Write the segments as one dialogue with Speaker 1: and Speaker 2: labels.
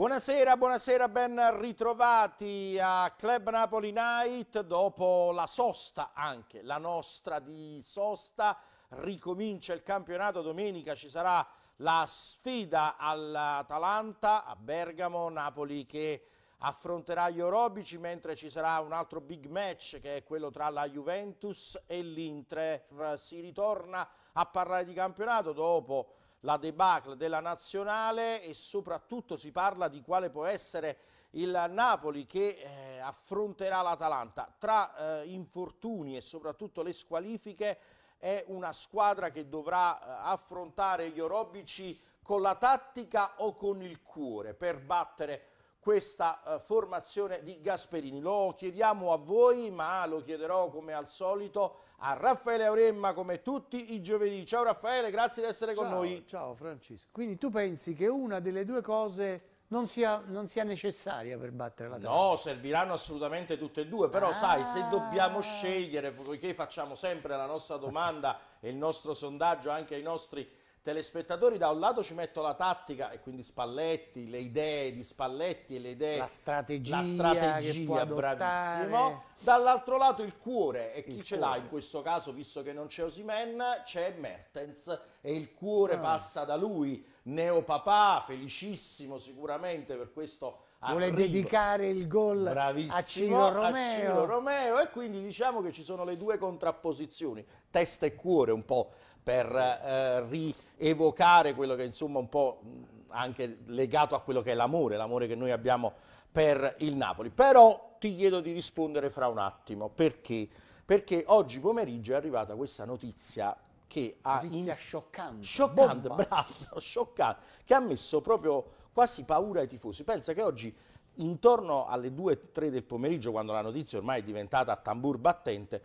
Speaker 1: Buonasera, buonasera, ben ritrovati a Club Napoli Night dopo la sosta anche, la nostra di sosta, ricomincia il campionato, domenica ci sarà la sfida all'Atalanta a Bergamo, Napoli che affronterà gli Orobici mentre ci sarà un altro big match che è quello tra la Juventus e l'Inter. Si ritorna a parlare di campionato dopo la debacle della nazionale e soprattutto si parla di quale può essere il Napoli che eh, affronterà l'Atalanta. Tra eh, infortuni e soprattutto le squalifiche è una squadra che dovrà eh, affrontare gli orobici con la tattica o con il cuore per battere questa uh, formazione di Gasperini. Lo chiediamo a voi, ma lo chiederò come al solito a Raffaele Auremma come tutti i giovedì. Ciao Raffaele, grazie di essere
Speaker 2: ciao,
Speaker 1: con noi.
Speaker 2: Ciao Francesco. Quindi tu pensi che una delle due cose non sia, non sia necessaria per battere la tavola?
Speaker 1: No, serviranno assolutamente tutte e due, però ah. sai, se dobbiamo scegliere, poiché facciamo sempre la nostra domanda e il nostro sondaggio anche ai nostri telespettatori, da un lato ci metto la tattica e quindi Spalletti, le idee di Spalletti e le idee,
Speaker 2: la strategia,
Speaker 1: la strategia bravissimo, dall'altro lato il cuore. E chi il ce l'ha in questo caso, visto che non c'è Osimen, c'è Mertens. E il cuore ah. passa da lui, neopapà, felicissimo sicuramente per questo
Speaker 2: Vuole arrivo. dedicare il gol a Ciro Romeo. a Ciro
Speaker 1: Romeo. E quindi diciamo che ci sono le due contrapposizioni, testa e cuore un po' per eh, rievocare quello che insomma un po' anche legato a quello che è l'amore, l'amore che noi abbiamo per il Napoli. Però ti chiedo di rispondere fra un attimo, perché? Perché oggi pomeriggio è arrivata questa notizia che ha...
Speaker 2: Notizia in... scioccante.
Speaker 1: Scioccante, bravo, scioccante, che ha messo proprio quasi paura ai tifosi. Pensa che oggi intorno alle 2-3 del pomeriggio, quando la notizia ormai è diventata a tambur battente,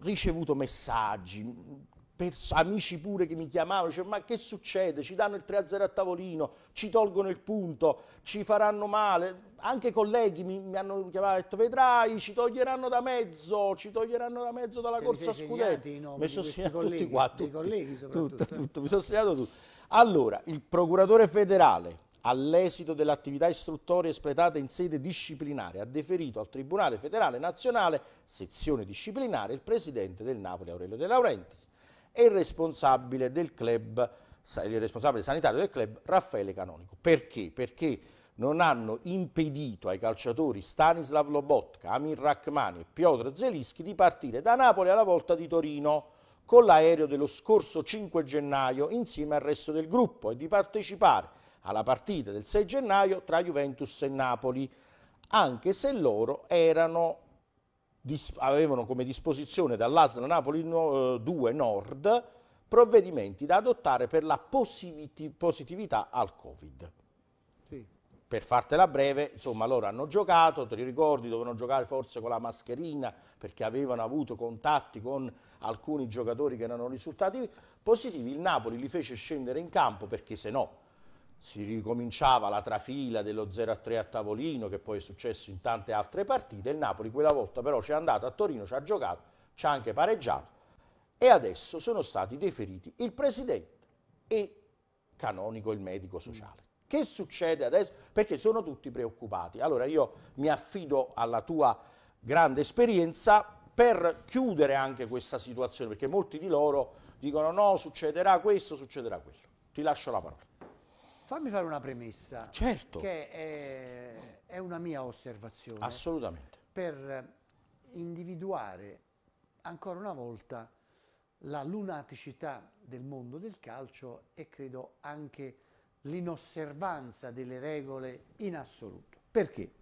Speaker 1: ricevuto messaggi, amici pure che mi chiamavano, dicevano ma che succede? Ci danno il 3-0 a tavolino, ci tolgono il punto, ci faranno male. Anche colleghi mi, mi hanno chiamato e detto vedrai, ci toglieranno da mezzo, ci toglieranno da mezzo dalla Te corsa scudetti.
Speaker 2: Mi sono segnato tutti qua, tutti, colleghi
Speaker 1: tutto, tutto, mi sono segnato tutto. Allora, il procuratore federale all'esito dell'attività istruttoria espletata in sede disciplinare, ha deferito al Tribunale federale nazionale, sezione disciplinare, il presidente del Napoli Aurelio De Laurentiis e il responsabile del club, il responsabile sanitario del club Raffaele Canonico. Perché? Perché non hanno impedito ai calciatori Stanislav Lobotka, Amir Rachmani e Piotr Zelischi di partire da Napoli alla volta di Torino con l'aereo dello scorso 5 gennaio insieme al resto del gruppo e di partecipare alla partita del 6 gennaio tra Juventus e Napoli, anche se loro erano avevano come disposizione dall'ASL Napoli 2 eh, Nord provvedimenti da adottare per la positività al Covid. Sì. Per fartela breve, insomma, loro hanno giocato, te li ricordi, dovevano giocare forse con la mascherina perché avevano avuto contatti con alcuni giocatori che erano risultati positivi. Il Napoli li fece scendere in campo perché se no si ricominciava la trafila dello 0-3 a tavolino che poi è successo in tante altre partite, il Napoli quella volta però ci è andato a Torino, ci ha giocato, ci ha anche pareggiato e adesso sono stati deferiti il presidente e Canonico il medico sociale. Che succede adesso? Perché sono tutti preoccupati. Allora io mi affido alla tua grande esperienza per chiudere anche questa situazione, perché molti di loro dicono no, succederà questo, succederà quello. Ti lascio la parola.
Speaker 2: Fammi fare una premessa.
Speaker 1: Certo.
Speaker 2: Che è, è una mia osservazione.
Speaker 1: Assolutamente.
Speaker 2: Per individuare ancora una volta la lunaticità del mondo del calcio e credo anche l'inosservanza delle regole in assoluto. Perché?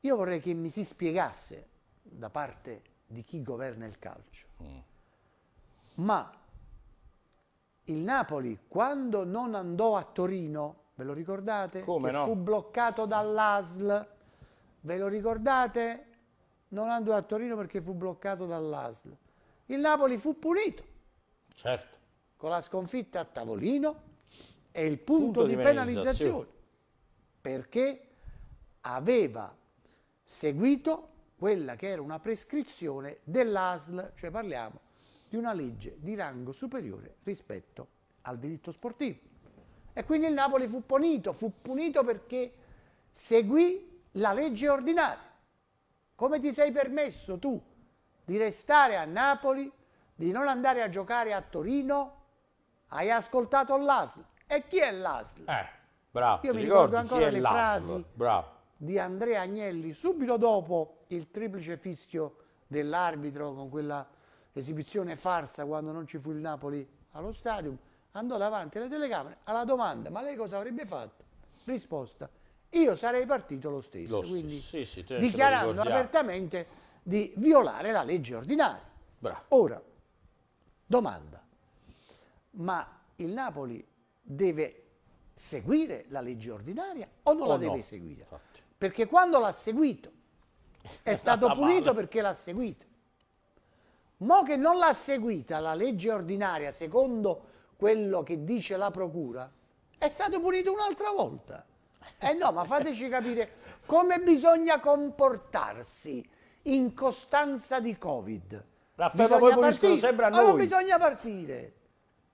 Speaker 2: Io vorrei che mi si spiegasse da parte di chi governa il calcio, mm. ma il Napoli quando non andò a Torino, ve lo ricordate?
Speaker 1: Come
Speaker 2: che
Speaker 1: no?
Speaker 2: Fu bloccato dall'ASL, ve lo ricordate? Non andò a Torino perché fu bloccato dall'ASL. Il Napoli fu punito.
Speaker 1: Certo.
Speaker 2: Con la sconfitta a tavolino e il punto, punto di, di penalizzazione. Perché aveva seguito quella che era una prescrizione dell'ASL, cioè parliamo di una legge di rango superiore rispetto al diritto sportivo. E quindi il Napoli fu punito, fu punito perché seguì la legge ordinaria. Come ti sei permesso tu di restare a Napoli, di non andare a giocare a Torino? Hai ascoltato l'ASL. E chi è l'ASL?
Speaker 1: Eh, bravo.
Speaker 2: Io mi ricordo ancora le frasi
Speaker 1: Bravo.
Speaker 2: di Andrea Agnelli subito dopo il triplice fischio dell'arbitro con quella esibizione farsa quando non ci fu il Napoli allo stadio, andò davanti alle telecamere alla domanda ma lei cosa avrebbe fatto? Risposta, io sarei partito lo stesso,
Speaker 1: Lo
Speaker 2: quindi
Speaker 1: Sì, sì,
Speaker 2: dichiarando apertamente di violare la legge ordinaria.
Speaker 1: Bravo.
Speaker 2: Ora, domanda, ma il Napoli deve seguire la legge ordinaria o non
Speaker 1: O
Speaker 2: la
Speaker 1: no,
Speaker 2: deve seguire?
Speaker 1: infatti.
Speaker 2: Perché quando l'ha seguito è stato punito
Speaker 1: male.
Speaker 2: perché l'ha seguito. Mo che non l'ha seguita la legge ordinaria secondo quello che dice la procura, è stato punito un'altra volta. Eh no, ma fateci capire come bisogna comportarsi in costanza di Covid.
Speaker 1: Raffaele,
Speaker 2: Bisogna
Speaker 1: poi puliscono sempre a noi.
Speaker 2: bisogna partire.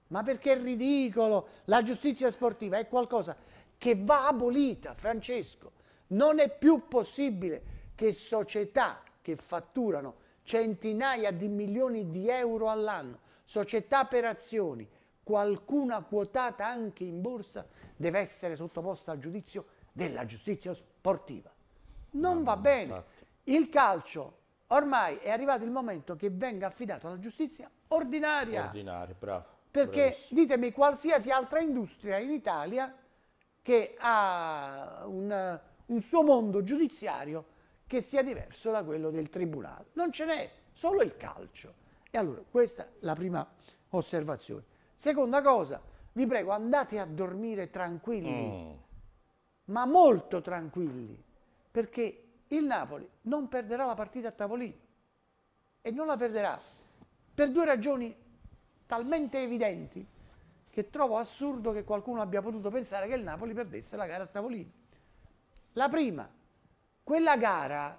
Speaker 2: Ma perché è ridicolo? La giustizia sportiva è qualcosa che va abolita, Francesco. Non è più possibile che società che fatturano centinaia di milioni di euro all'anno, società per azioni, qualcuna quotata anche in borsa, deve essere sottoposta al giudizio della giustizia sportiva. Non va bene.
Speaker 1: infatti.
Speaker 2: Il calcio ormai è arrivato il momento che venga affidato alla giustizia ordinaria.
Speaker 1: Ordinario, bravo.
Speaker 2: Perché
Speaker 1: Bravissimo.
Speaker 2: ditemi qualsiasi altra industria in Italia che ha un, un suo mondo giudiziario che sia diverso da quello del tribunale. Non ce n'è, solo il calcio. E allora questa è la prima osservazione. Seconda cosa, vi prego andate a dormire tranquilli
Speaker 1: Mm.
Speaker 2: ma molto tranquilli, perché il Napoli non perderà la partita a tavolino e non la perderà per due ragioni talmente evidenti che trovo assurdo che qualcuno abbia potuto pensare che il Napoli perdesse la gara a tavolino. La prima, quella gara,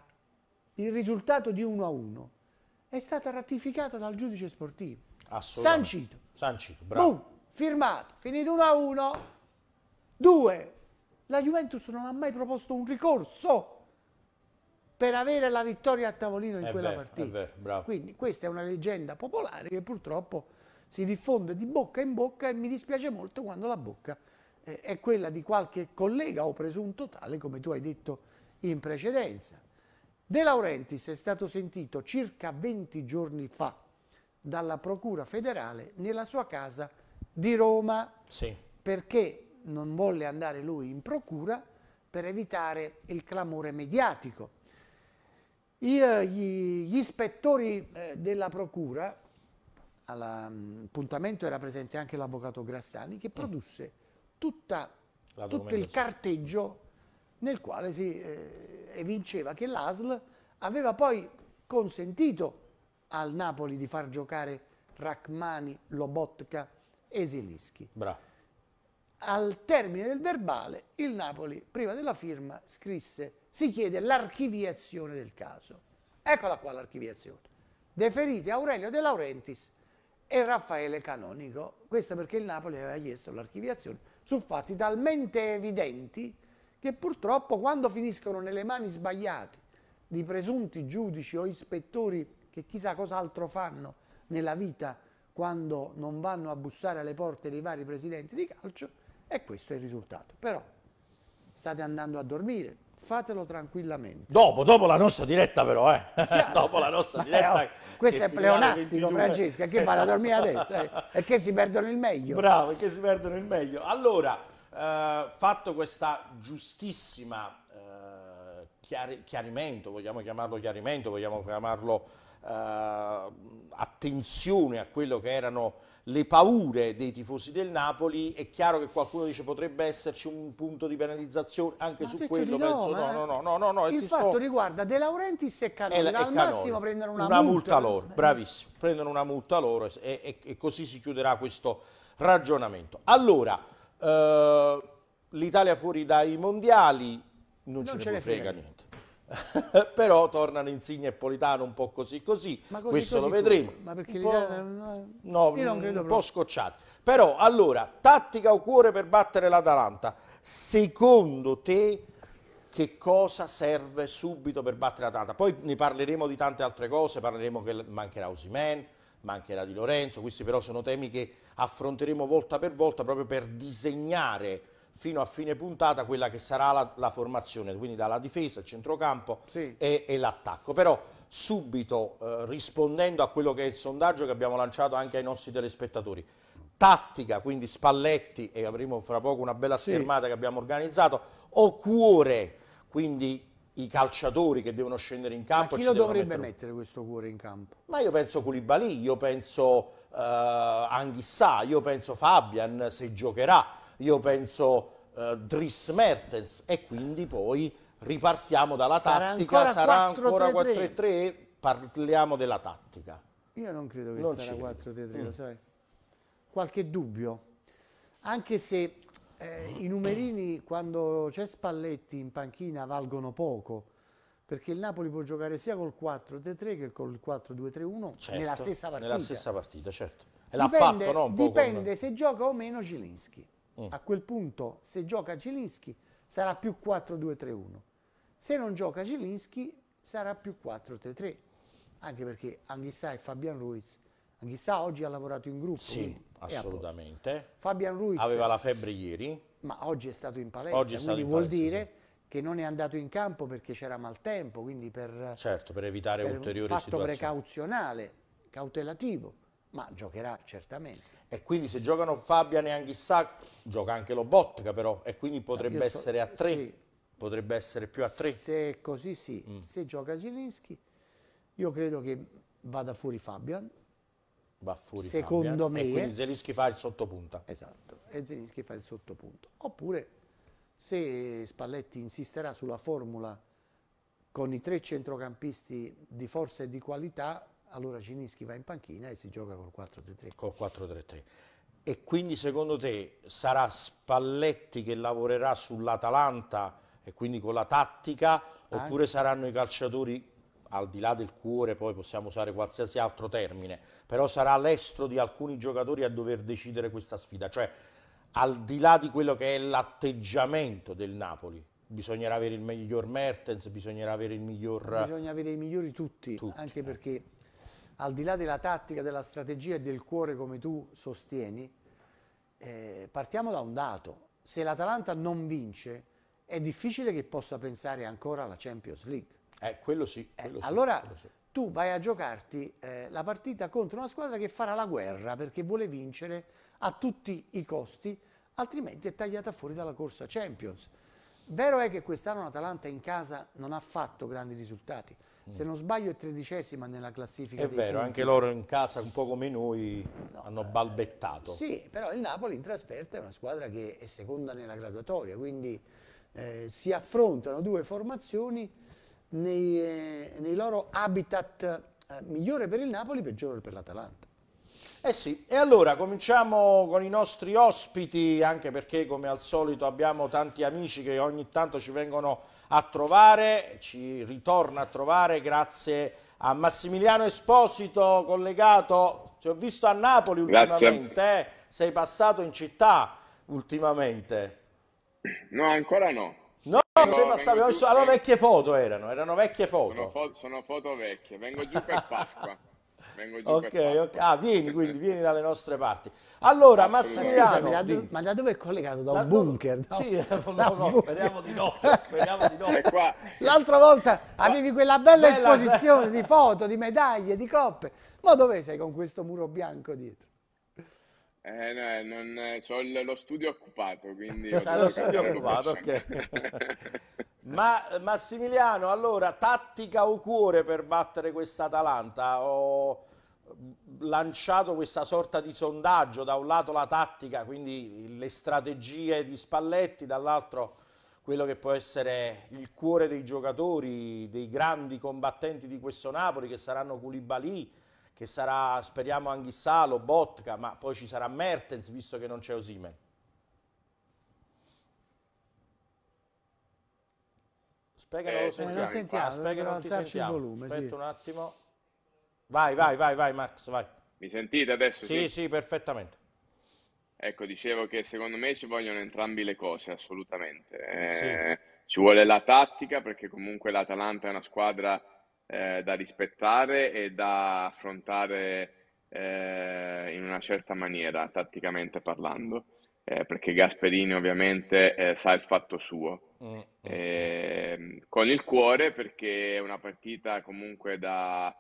Speaker 2: il risultato di 1 a 1, è stata ratificata dal giudice sportivo.
Speaker 1: Assolutamente.
Speaker 2: Sancito.
Speaker 1: Sancito, bravo.
Speaker 2: Boom, firmato, finito 1 a 1. Due, la Juventus non ha mai proposto un ricorso per avere la vittoria a tavolino in
Speaker 1: È
Speaker 2: quella
Speaker 1: vero,
Speaker 2: partita.
Speaker 1: vero, bravo.
Speaker 2: Quindi questa è una leggenda popolare che purtroppo si diffonde di bocca in bocca e mi dispiace molto quando la bocca eh, è quella di qualche collega o presunto tale, come tu hai detto in precedenza. De Laurentiis è stato sentito circa 20 giorni fa dalla Procura federale nella sua casa di Roma
Speaker 1: Sì.
Speaker 2: perché non volle andare lui in procura per evitare il clamore mediatico. I, gli, gli ispettori eh, della procura, all'appuntamento era presente anche l'avvocato Grassani, che produsse tutta- tutto il carteggio nel quale si eh, evinceva che l'ASL aveva poi consentito al Napoli di far giocare Rachmani, Lobotka e Zielinski.
Speaker 1: Bravo.
Speaker 2: Al termine del verbale, il Napoli, prima della firma, scrisse si chiede l'archiviazione del caso. Eccola qua l'archiviazione. Deferiti Aurelio De Laurentiis e Raffaele Canonico. Questo perché il Napoli aveva chiesto l'archiviazione su fatti talmente evidenti che purtroppo quando finiscono nelle mani sbagliate di presunti giudici o ispettori che chissà cos'altro fanno nella vita quando non vanno a bussare alle porte dei vari presidenti di calcio, e questo è il risultato. Però state andando a dormire, fatelo tranquillamente.
Speaker 1: Dopo, dopo la nostra diretta però, eh. Dopo la nostra diretta.
Speaker 2: eh, oh, questo è pleonastico,
Speaker 1: 22.
Speaker 2: Francesca, che vado a dormire adesso? eh?
Speaker 1: Esatto.
Speaker 2: E che si perdono il meglio.
Speaker 1: Bravo, che si perdono il meglio. Allora, eh, fatto questa giustissima eh, chiari- chiarimento, vogliamo chiamarlo chiarimento, vogliamo chiamarlo eh, attenzione a quello che erano le paure dei tifosi del Napoli, è chiaro che qualcuno dice potrebbe esserci un punto di penalizzazione, anche
Speaker 2: Ma
Speaker 1: su quello
Speaker 2: no,
Speaker 1: penso
Speaker 2: ma
Speaker 1: no, no, no, no, no, e
Speaker 2: Il fatto
Speaker 1: sto-
Speaker 2: riguarda De Laurentiis e Canonico,
Speaker 1: e la- e
Speaker 2: al
Speaker 1: Canonico.
Speaker 2: massimo prendono una,
Speaker 1: multa,
Speaker 2: multa.
Speaker 1: loro, bravissimo, prendono una multa loro e, e- e così si chiuderà questo ragionamento. Allora, eh, l'Italia fuori dai mondiali non, ce, ne, può frega niente. Però tornano Insigne e Politano un po' così così,
Speaker 2: così,
Speaker 1: questo
Speaker 2: così
Speaker 1: lo vedremo.
Speaker 2: Ma perché
Speaker 1: Un po'-
Speaker 2: l'Italia non-
Speaker 1: No,
Speaker 2: io non
Speaker 1: un
Speaker 2: credo
Speaker 1: po'
Speaker 2: proprio.
Speaker 1: scocciati. Però, allora, tattica o cuore per battere l'Atalanta? Secondo te che cosa serve subito per battere l'Atalanta. Poi ne parleremo di tante altre cose, parleremo che mancherà Osimen, mancherà Di Lorenzo, questi però sono temi che affronteremo volta per volta proprio per disegnare fino a fine puntata quella che sarà la, la formazione, quindi dalla difesa, il centrocampo sì. e, e l'attacco. Però subito eh, rispondendo a quello che è il sondaggio che abbiamo lanciato anche ai nostri telespettatori, tattica, quindi Spalletti, e avremo fra poco una bella schermata sì. che abbiamo organizzato, o cuore, quindi i calciatori che devono scendere in campo.
Speaker 2: Ma chi lo dovrebbe mettere... mettere... questo cuore in campo?
Speaker 1: Ma io penso Koulibaly, io penso uh, Anghissà, io penso Fabian se giocherà, io penso uh, Dries Mertens e quindi poi ripartiamo dalla sarà tattica, ancora sarà ancora 4-3-3, parliamo della tattica.
Speaker 2: Io non credo che non sarà 4-3-3, mm. lo sai. Qualche dubbio, anche se eh, i numerini quando c'è Spalletti in panchina valgono poco, perché il Napoli può giocare sia col 4-3-3 che col 4-2-3-1 certo, nella stessa partita.
Speaker 1: Nella stessa partita, certo.
Speaker 2: E l'ha dipende, fatto, no? dipende con... se gioca o meno Cilinski. Mm. A quel punto, se gioca Cilinski, sarà più 4-2-3-1. Se non gioca Cilinski, sarà più 4-3-3. Anche perché Anghissà e Fabian Ruiz, Anghissà oggi ha lavorato in gruppo.
Speaker 1: Sì, assolutamente.
Speaker 2: Fabian Ruiz
Speaker 1: aveva la febbre ieri.
Speaker 2: Ma oggi è stato in palestra, oggi quindi vuol palestra, dire sì. Che non è andato in campo perché c'era maltempo, quindi per,
Speaker 1: certo, per evitare per ulteriori
Speaker 2: un fatto precauzionale, cautelativo, ma giocherà certamente.
Speaker 1: E quindi se giocano Fabian e Anghissà, gioca anche Lobotka però, e quindi potrebbe essere so, a tre. Sì Potrebbe essere più a tre?
Speaker 2: Se è così sì, mm. se gioca Gilinski, io credo che vada fuori Fabian.
Speaker 1: Va fuori
Speaker 2: Secondo
Speaker 1: Fabian.
Speaker 2: me.
Speaker 1: E quindi Zelinski fa il sottopunta.
Speaker 2: Esatto, e Zelinski fa il sottopunto. Oppure se Spalletti insisterà sulla formula con i tre centrocampisti di forza e di qualità, allora Cinischi va in panchina e si gioca col 4-3-3.
Speaker 1: Col 4-3-3. E quindi secondo te sarà Spalletti che lavorerà sull'Atalanta e quindi con la tattica, oppure saranno i calciatori al di là del cuore, poi possiamo usare qualsiasi altro termine, però sarà l'estro di alcuni giocatori a dover decidere questa sfida, cioè al di là di quello che è l'atteggiamento del Napoli, bisognerà avere il miglior Mertens, bisognerà avere il miglior...
Speaker 2: Bisogna avere i migliori tutti, tutti anche eh. perché al di là della tattica, della strategia e del cuore come tu sostieni, eh, partiamo da un dato, se l'Atalanta non vince è difficile che possa pensare ancora alla Champions League.
Speaker 1: Eh, quello sì. Eh, quello
Speaker 2: eh,
Speaker 1: sì
Speaker 2: allora
Speaker 1: quello sì.
Speaker 2: tu vai a giocarti eh, la partita contro una squadra che farà la guerra perché vuole vincere a tutti i costi, altrimenti è tagliata fuori dalla corsa Champions. Vero è che quest'anno l'Atalanta in casa non ha fatto grandi risultati. Mm. Se non sbaglio è tredicesima nella classifica.
Speaker 1: È vero,
Speaker 2: punti.
Speaker 1: anche loro in casa, un po' come noi, no, hanno balbettato.
Speaker 2: Eh, sì, però il Napoli in trasferta è una squadra che è seconda nella graduatoria, quindi eh, si affrontano due formazioni nei, eh, nei loro habitat eh, migliore per il Napoli, peggiore per l'Atalanta.
Speaker 1: Eh sì, e allora cominciamo con i nostri ospiti, anche perché come al solito abbiamo tanti amici che ogni tanto ci vengono a trovare, ci ritorna a trovare grazie a Massimiliano Esposito collegato, ti ho visto a Napoli ultimamente, eh? sei passato in città ultimamente.
Speaker 3: No, ancora no.
Speaker 1: No, non sei passato, allora vecchie foto erano, erano vecchie foto.
Speaker 3: Sono, fo sono foto vecchie, vengo giù per Pasqua.
Speaker 1: Vengo giù ok, per ok. Ah, vieni quindi, vieni dalle nostre parti. Allora, Massimiliano...
Speaker 2: Ma da, ma da dove è collegato? Da un da bunker? No?
Speaker 1: Sì, no, no, no, speriamo di no. Speriamo di no.
Speaker 2: L'altra volta avevi quella bella, bella esposizione di foto, di medaglie, di coppe. Ma dove sei con questo muro bianco dietro?
Speaker 3: Eh, no, non, ho lo studio occupato, quindi...
Speaker 1: Ho lo studio occupato, ok. Ma Massimiliano, allora, tattica o cuore per battere questa Atalanta? Ho lanciato questa sorta di sondaggio, da un lato la tattica, quindi le strategie di Spalletti, dall'altro quello che può essere il cuore dei giocatori, dei grandi combattenti di questo Napoli, che saranno Koulibaly, che sarà, speriamo, Anghissalo, Botka, ma poi ci sarà Mertens, visto che non c'è Osimen. Aspetta che non lo sentiamo. Eh, sentiamo Aspetta che non ti sentiamo. Il volume, Aspetta sì. un attimo. Vai, vai, vai, vai Max, vai.
Speaker 3: Mi sentite adesso?
Speaker 1: Sì, sì, sì, perfettamente.
Speaker 3: Ecco, dicevo che secondo me ci vogliono entrambi le cose, assolutamente. Eh, sì ci vuole la tattica perché comunque l'Atalanta è una squadra eh, da rispettare e da affrontare eh, in una certa maniera, tatticamente parlando, eh, perché Gasperini ovviamente eh, sa il fatto suo. Ehm, con il cuore perché è una partita comunque da,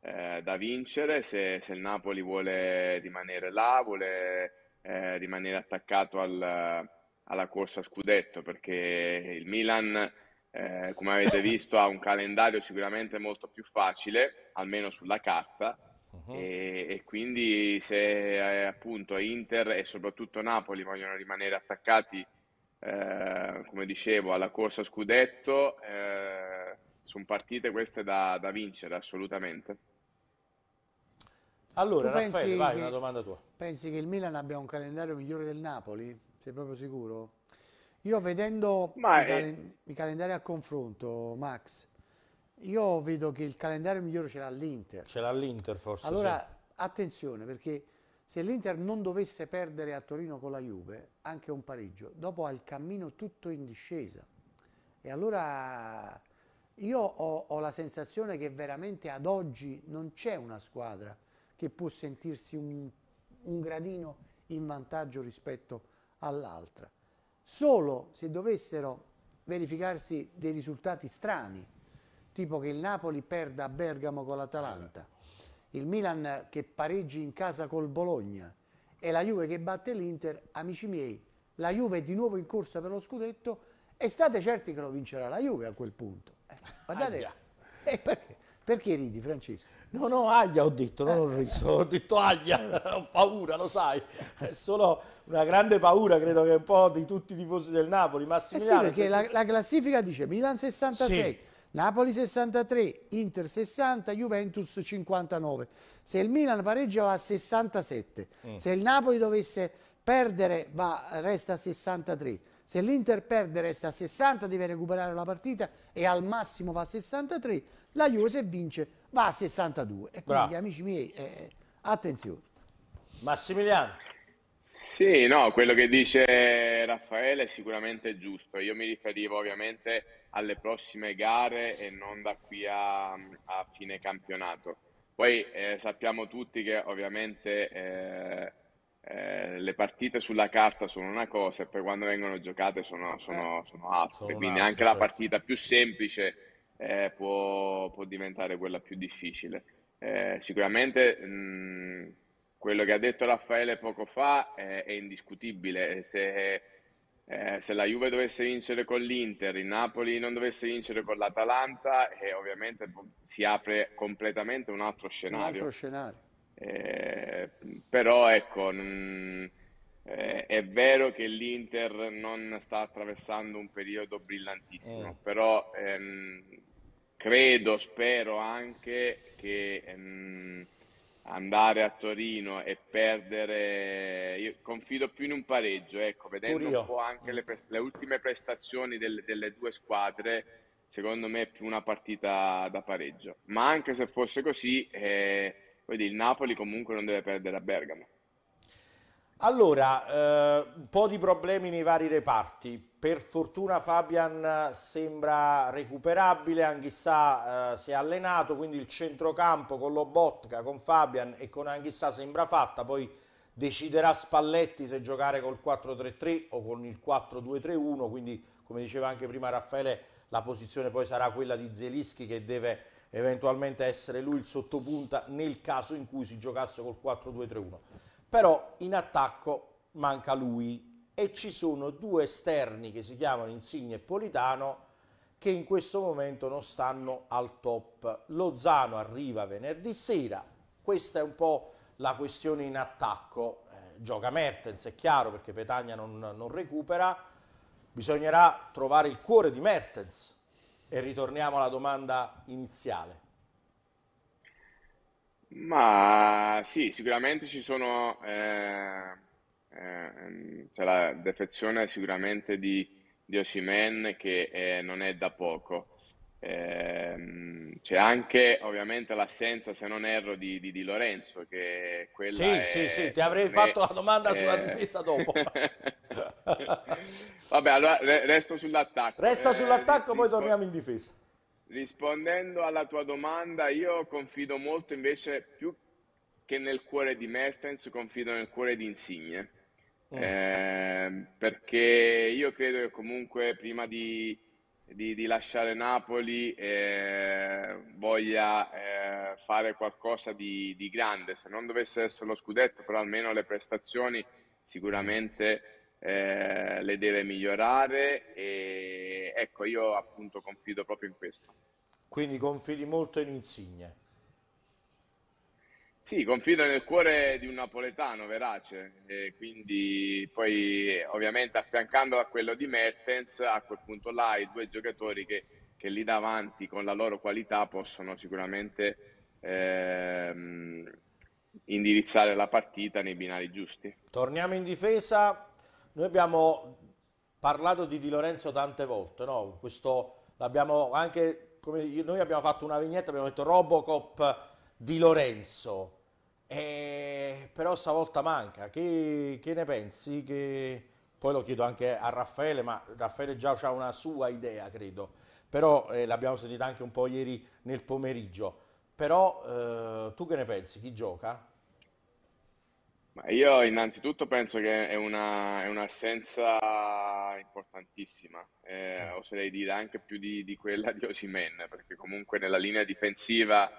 Speaker 3: eh, da vincere se, se, il Napoli vuole rimanere là, vuole eh, rimanere attaccato al, alla corsa scudetto, perché il Milan... Eh, come avete visto, ha un calendario sicuramente molto più facile, almeno sulla carta, Uh-huh. E, e, quindi se eh, appunto Inter e soprattutto Napoli vogliono rimanere attaccati, eh, come dicevo, alla corsa scudetto, eh, sono partite queste da, da, vincere assolutamente.
Speaker 1: Allora, tu Raffaele, vai, che, una domanda tua.
Speaker 2: Pensi che il Milan abbia un calendario migliore del Napoli? Sei proprio sicuro? Io vedendo i, è... calen- i calendari a confronto, Max, io vedo che il calendario migliore ce l'ha l'Inter.
Speaker 1: Ce l'ha l'Inter forse.
Speaker 2: Allora, sì. attenzione, perché se l'Inter non dovesse perdere a Torino con la Juve, anche un pareggio, dopo ha il cammino tutto in discesa. E allora io ho, ho la sensazione che veramente ad oggi non c'è una squadra che può sentirsi un, un gradino in vantaggio rispetto all'altra. Solo se dovessero verificarsi dei risultati strani, tipo che il Napoli perda a Bergamo con l'Atalanta, il Milan che pareggi in casa col Bologna e la Juve che batte l'Inter, amici miei, la Juve è di nuovo in corsa per lo scudetto e state certi che lo vincerà la Juve a quel punto. Guardate, eh, perché, perché, ridi Francesco?
Speaker 1: No, no, aglia ho detto, non ho riso, ho detto aglia, ho paura, lo sai, è solo una grande paura, credo che un po' di tutti i tifosi del Napoli, Massimiliano.
Speaker 2: Eh sì, perché la, la, classifica dice Milan 66, sì. Napoli 63, Inter 60, Juventus 59. Se il Milan pareggia va a 67. Mm. Se il Napoli dovesse perdere va, resta a 63. Se l'Inter perde resta a 60, deve recuperare la partita e al massimo va a 63. La Juve se vince va a 62. E quindi Bravo. amici miei, eh, attenzione.
Speaker 1: Massimiliano.
Speaker 3: Sì, no, quello che dice Raffaele è sicuramente giusto. Io mi riferivo ovviamente alle prossime gare e non da qui a, a fine campionato. Poi eh, sappiamo tutti che ovviamente eh, eh, le partite sulla carta sono una cosa e poi quando vengono giocate sono, sono, sono altre, sono quindi anche la partita più semplice eh, può, può, diventare quella più difficile. Eh, sicuramente mh, quello che ha detto Raffaele poco fa è, è indiscutibile. Se, eh, se la Juve dovesse vincere con l'Inter, il Napoli non dovesse vincere con l'Atalanta, eh, ovviamente si apre completamente un altro scenario. Un
Speaker 2: altro scenario.
Speaker 3: Eh, però ecco, mh, eh, è vero che l'Inter non sta attraversando un periodo brillantissimo, mm. però ehm, credo, spero anche che... Ehm, andare a Torino e perdere, io confido più in un pareggio, ecco, vedendo un po' anche le, le ultime prestazioni del, delle due squadre, secondo me è più una partita da pareggio. Ma anche se fosse così, eh, il Napoli comunque non deve perdere a Bergamo.
Speaker 1: Allora, eh, un po' di problemi nei vari reparti. Per fortuna Fabian sembra recuperabile, Anghissà eh, si è allenato, quindi il centrocampo con Lobotka, con Fabian e con Anghissà sembra fatta, poi deciderà Spalletti se giocare col 4-3-3 o con il 4-2-3-1, quindi come diceva anche prima Raffaele la posizione poi sarà quella di Zelischi che deve eventualmente essere lui il sottopunta nel caso in cui si giocasse col 4-2-3-1 però in attacco manca lui e ci sono due esterni che si chiamano Insigne e Politano che in questo momento non stanno al top. Lozano arriva venerdì sera, questa è un po' la questione in attacco. Eh, gioca Mertens, è chiaro, perché Petagna non, non recupera. Bisognerà trovare il cuore di Mertens. E ritorniamo alla domanda iniziale.
Speaker 3: Ma sì, sicuramente ci sono, eh, eh, c'è la defezione sicuramente di, di Osimhen che eh, non è da poco. Eh, c'è anche ovviamente l'assenza, se non erro, di, di, di Lorenzo, che quella
Speaker 1: Sì,
Speaker 3: è,
Speaker 1: sì, sì, ti avrei fatto la domanda sulla difesa dopo.
Speaker 3: Vabbè, allora resto sull'attacco.
Speaker 1: Resta sull'attacco, eh, poi torniamo in difesa.
Speaker 3: Rispondendo alla tua domanda, io confido molto invece più che nel cuore di Mertens, confido nel cuore di Insigne. Mm. Eh, perché io credo che comunque prima di, di, di lasciare Napoli eh, voglia eh, fare qualcosa di, di, grande. Se non dovesse essere lo scudetto, però almeno le prestazioni sicuramente eh, le deve migliorare e ecco io appunto confido proprio in questo.
Speaker 1: Quindi confidi molto in Insigne.
Speaker 3: Sì, confido nel cuore di un napoletano, Verace, e quindi poi ovviamente affiancandolo a quello di Mertens, a quel punto là i due giocatori che, che lì davanti con la loro qualità possono sicuramente ehm, indirizzare la partita nei binari giusti.
Speaker 1: Torniamo in difesa, noi abbiamo parlato di Di Lorenzo tante volte, no? Questo l'abbiamo anche come noi abbiamo fatto una vignetta, abbiamo detto Robocop di Lorenzo, e, però stavolta manca. Che, che ne pensi? Che... Poi lo chiedo anche a Raffaele, ma Raffaele già ha una sua idea, credo. Però eh, l'abbiamo sentita anche un po' ieri nel pomeriggio. Però eh, tu che ne pensi? Chi gioca?
Speaker 3: Io innanzitutto penso che è, una, è un'assenza importantissima, eh, oserei dire anche più di, di quella di Osimen, perché comunque nella linea difensiva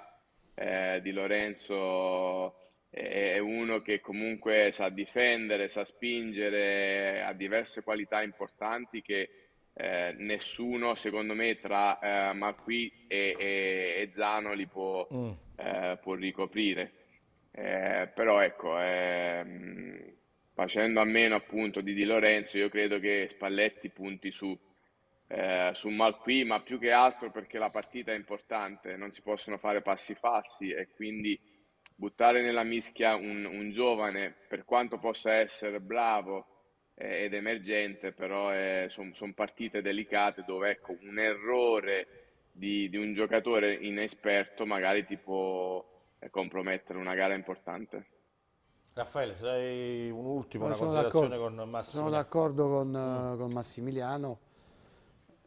Speaker 3: eh, di Lorenzo è, uno che comunque sa difendere, sa spingere, ha diverse qualità importanti che eh, nessuno, secondo me, tra eh, Marquis e, e, e Zano può, mm. eh, può ricoprire. Eh, però ecco, ehm, facendo a meno appunto di Di Lorenzo, io credo che Spalletti punti su, eh, su Malqui, ma più che altro perché la partita è importante, non si possono fare passi falsi e quindi buttare nella mischia un, un giovane, per quanto possa essere bravo eh, ed emergente, però sono son partite delicate dove ecco, un errore di, di un giocatore inesperto magari ti può compromettere una gara importante.
Speaker 1: Raffaele, sei un ultimo, una considerazione con Massimiliano.
Speaker 2: Sono d'accordo con, mm. con, Massimiliano.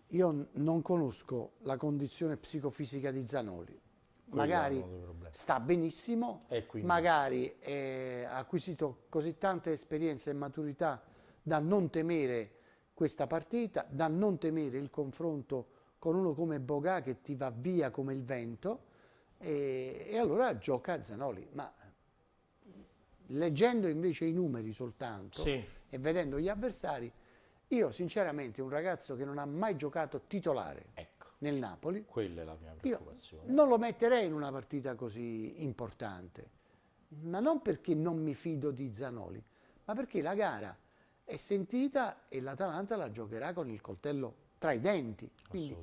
Speaker 2: Io non conosco la condizione psicofisica di Zanoli. Magari sta benissimo, magari ha acquisito così tante esperienze e maturità da non temere questa partita, da non temere il confronto con uno come Bogà che ti va via come il vento e, e allora gioca Zanoli. Ma leggendo invece i numeri soltanto sì. e vedendo gli avversari, io sinceramente un ragazzo che non ha mai giocato titolare ecco, nel Napoli,
Speaker 1: quella è la mia preoccupazione.
Speaker 2: non lo metterei in una partita così importante, ma non perché non mi fido di Zanoli, ma perché la gara è sentita e l'Atalanta la giocherà con il coltello tra i denti. Quindi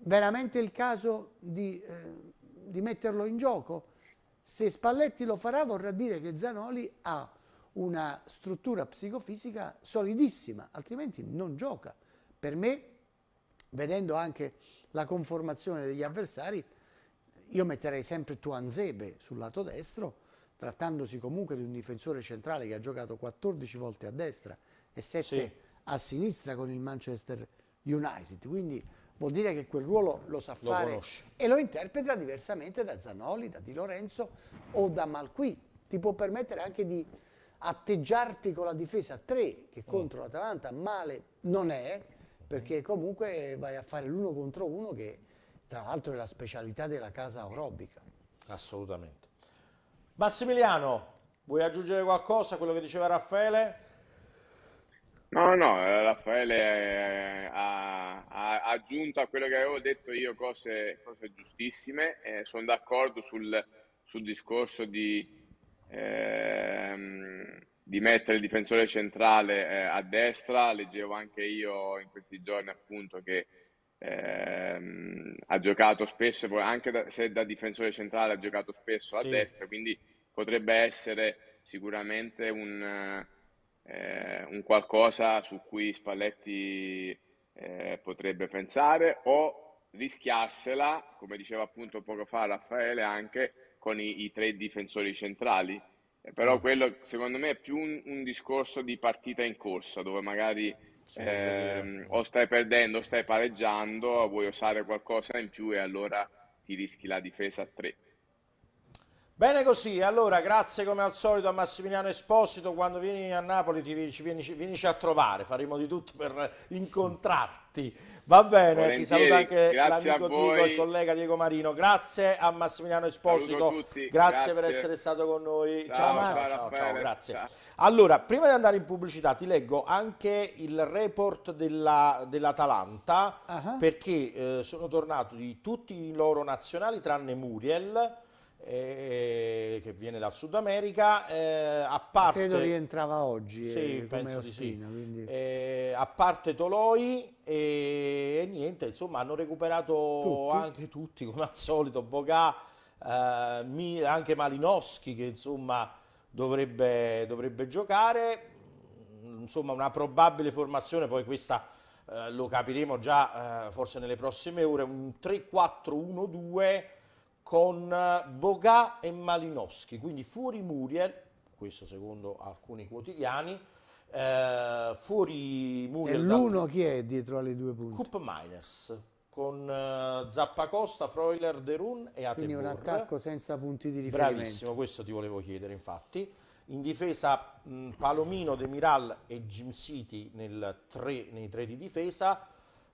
Speaker 2: veramente il caso di eh, di metterlo in gioco. Se Spalletti lo farà vorrà dire che Zanoli ha una struttura psicofisica solidissima, altrimenti non gioca. Per me, vedendo anche la conformazione degli avversari, io metterei sempre Tuanzebe sul lato destro, trattandosi comunque di un difensore centrale che ha giocato 14 volte a destra e 7 sì. a sinistra con il Manchester United. Quindi vuol dire che quel ruolo lo sa lo fare conosce. e lo interpreta diversamente da Zanoli, da Di Lorenzo o da Malqui. Ti può permettere anche di atteggiarti con la difesa a 3, che mm. contro mm. l'Atalanta male non è, perché comunque vai a fare l'uno contro uno che tra l'altro è la specialità della casa aerobica.
Speaker 1: Assolutamente. Massimiliano, vuoi aggiungere qualcosa a quello che diceva Raffaele?
Speaker 3: No, no, eh, Raffaele eh, ha, ha aggiunto a quello che avevo detto io cose, cose giustissime. Eh, sono d'accordo sul, sul, discorso di, ehm, di, mettere il difensore centrale eh, a destra. Leggevo anche io in questi giorni appunto che ehm, ha giocato spesso, anche da, se da difensore centrale ha giocato spesso a destra, quindi potrebbe essere sicuramente un eh, un qualcosa su cui Spalletti eh, potrebbe pensare o rischiarsela, come diceva appunto poco fa Raffaele, anche con i, i tre difensori centrali. però mm. quello secondo me è più un, un, discorso di partita in corsa, dove magari eh, o stai perdendo o stai pareggiando, vuoi usare qualcosa in più e allora ti rischi la difesa a tre.
Speaker 1: Bene così, allora grazie come al solito a Massimiliano Esposito, quando vieni a Napoli ti vieni, vieni, a trovare, faremo di tutto per incontrarti. Va bene, Volentieri. ti saluta anche l'amico Diego, il collega Diego Marino. Grazie a Massimiliano Esposito, grazie, grazie, per essere stato con noi.
Speaker 3: Ciao, ciao, ciao, ciao, ciao
Speaker 1: grazie. Ciao. Allora, prima di andare in pubblicità ti leggo anche il report della, dell'Atalanta, uh -huh. perché eh, sono tornati tutti i loro nazionali tranne Muriel, eh, che viene dal Sud America, eh, a parte...
Speaker 2: Credo rientrava oggi,
Speaker 1: sì, eh, penso di sì. Quindi... Eh, a parte Toloi e, e, niente, insomma hanno recuperato tutti. anche tutti, come al solito, Bogà, eh, anche Malinowski che insomma dovrebbe, dovrebbe giocare, insomma una probabile formazione, poi questa... Eh, lo capiremo già forse nelle prossime ore, un 3-4-1-2 con Boga e Malinowski, quindi fuori Muriel, questo secondo alcuni quotidiani, eh, fuori Muriel.
Speaker 2: E l'uno dal... chi è dietro alle due punte?
Speaker 1: Cup Miners, con uh, Zappacosta, Freuler, Derun e Atebor.
Speaker 2: Quindi un attacco senza punti di riferimento.
Speaker 1: Bravissimo, questo ti volevo chiedere infatti. In difesa mh, Palomino, Demiral e Jim City nel tre, nei tre di difesa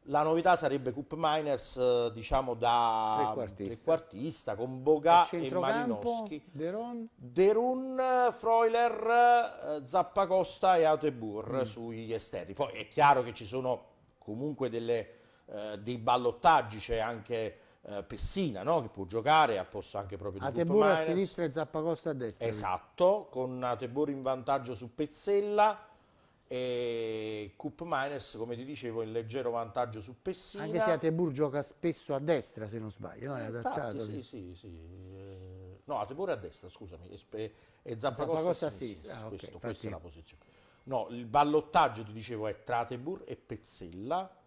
Speaker 1: la novità sarebbe Cup Miners, eh, diciamo da trequartista, trequartista con Boga e, Malinowski.
Speaker 2: Deron?
Speaker 1: Derun, Freuler, eh, Zappacosta e Autebur mm. sugli esterni. Poi è chiaro che ci sono comunque delle, eh, dei ballottaggi, c'è anche eh, Pessina no? che può giocare al posto anche proprio di
Speaker 2: Atebur a sinistra e Zappacosta a destra.
Speaker 1: Esatto, con Atebur in vantaggio su Pezzella e Cup Miners come ti dicevo in leggero vantaggio su Pessina.
Speaker 2: Anche se Atebur gioca spesso a destra se non sbaglio no? è adattato
Speaker 1: Infatti, sì, sì, sì. no Atebur è a destra scusami. E Zappacosta a sinistra ah, okay, questa è la posizione. No il ballottaggio ti dicevo è tra Atebur e Pezzella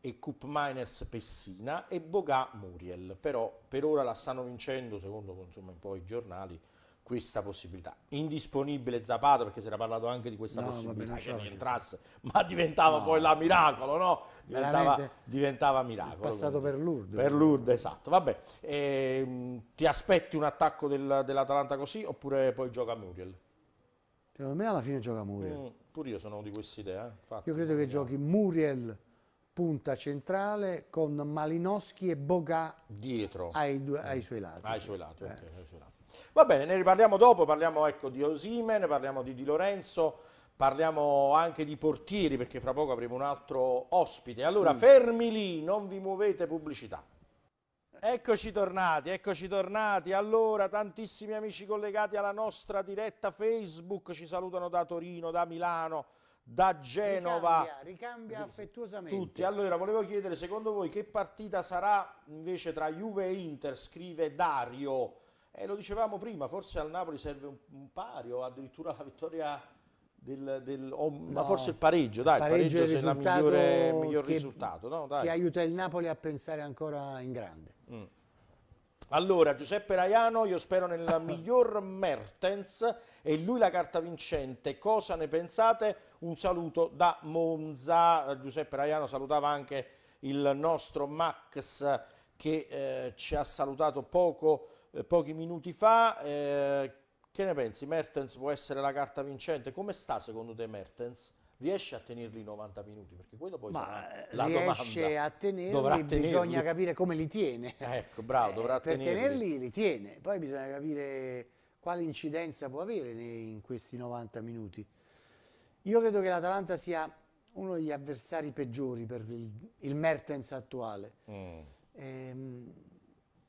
Speaker 1: e Cup Miners Pessina e Boga Muriel. Però per ora la stanno vincendo secondo insomma, un po' i giornali questa possibilità. Indisponibile Zapata perché si era parlato anche di questa no, possibilità vabbè, che rientrasse, ma diventava no, poi la miracolo, no? Diventava, diventava miracolo.
Speaker 2: È passato quindi. per Lourdes.
Speaker 1: Per Lourdes, esatto. Vabbè, ehm, ti aspetti un attacco del, dell'Atalanta così oppure poi gioca Muriel?
Speaker 2: Secondo me alla fine gioca Muriel. Mm,
Speaker 1: pure io sono di questa idea. Eh?
Speaker 2: io credo che giochi Muriel punta centrale con Malinowski e Boga
Speaker 1: dietro
Speaker 2: ai, due, ai suoi lati.
Speaker 1: Ai suoi lati, eh. ok. Ai suoi lati. Va bene, ne riparliamo dopo, parliamo ecco, di Osimen, parliamo di Di Lorenzo, parliamo anche di portieri perché fra poco avremo un altro ospite. Allora, mm. fermi lì, non vi muovete pubblicità. Eccoci tornati, eccoci tornati. Allora, tantissimi amici collegati alla nostra diretta Facebook ci salutano da Torino, da Milano, da Genova.
Speaker 2: Ricambia, ricambia affettuosamente.
Speaker 1: Tutti. Allora, volevo chiedere, secondo voi che partita sarà invece tra Juve e Inter? Scrive Dario. E lo dicevamo prima, forse al Napoli serve un, un pari o addirittura la vittoria del, del oh, no, ma forse il pareggio, dai, il pareggio, pareggio è il migliore, miglior che, risultato. No?
Speaker 2: Che aiuta il Napoli a pensare ancora in grande. Mm.
Speaker 1: Allora, Giuseppe Raiano, io spero nel miglior Mertens e lui la carta vincente. Cosa ne pensate? Un saluto da Monza. Giuseppe Raiano salutava anche il nostro Max che eh, ci ha salutato poco eh, pochi minuti fa. Eh, che ne pensi? Mertens può essere la carta vincente? Come sta secondo te Mertens? Riesce a tenerli 90 minuti? Perché quello poi
Speaker 2: Ma la riesce domanda. a tenerli, bisogna capire come li tiene.
Speaker 1: Ecco, bravo, dovrà
Speaker 2: eh,
Speaker 1: tenerli.
Speaker 2: Per tenerli li tiene, poi bisogna capire quale incidenza può avere in questi 90 minuti. Io credo che l'Atalanta sia uno degli avversari peggiori per il, il Mertens attuale. Mm. Ehm,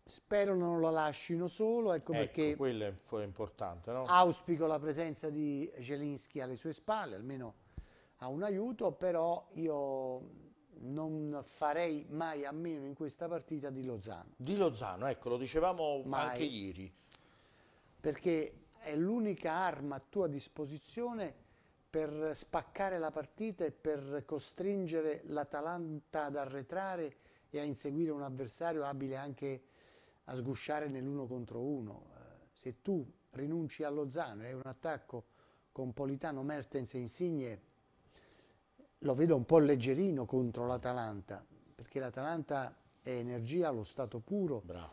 Speaker 2: Spero non lo lasciino solo, ecco, ecco perché
Speaker 1: quello fu importante, no?
Speaker 2: auspico la presenza di Zelinski alle sue spalle, almeno a un aiuto, però io non farei mai a meno in questa partita di Lozano.
Speaker 1: Di Lozano, ecco, lo dicevamo mai, anche ieri.
Speaker 2: Perché è l'unica arma a tua disposizione per spaccare la partita e per costringere l'Atalanta ad arretrare e a inseguire un avversario abile anche a sgusciare nell'uno contro uno. Eh, se tu rinunci a Lozano e un attacco con Politano, Mertens e Insigne, lo vedo un po' leggerino contro l'Atalanta, perché l'Atalanta è energia allo stato puro
Speaker 1: Bravo.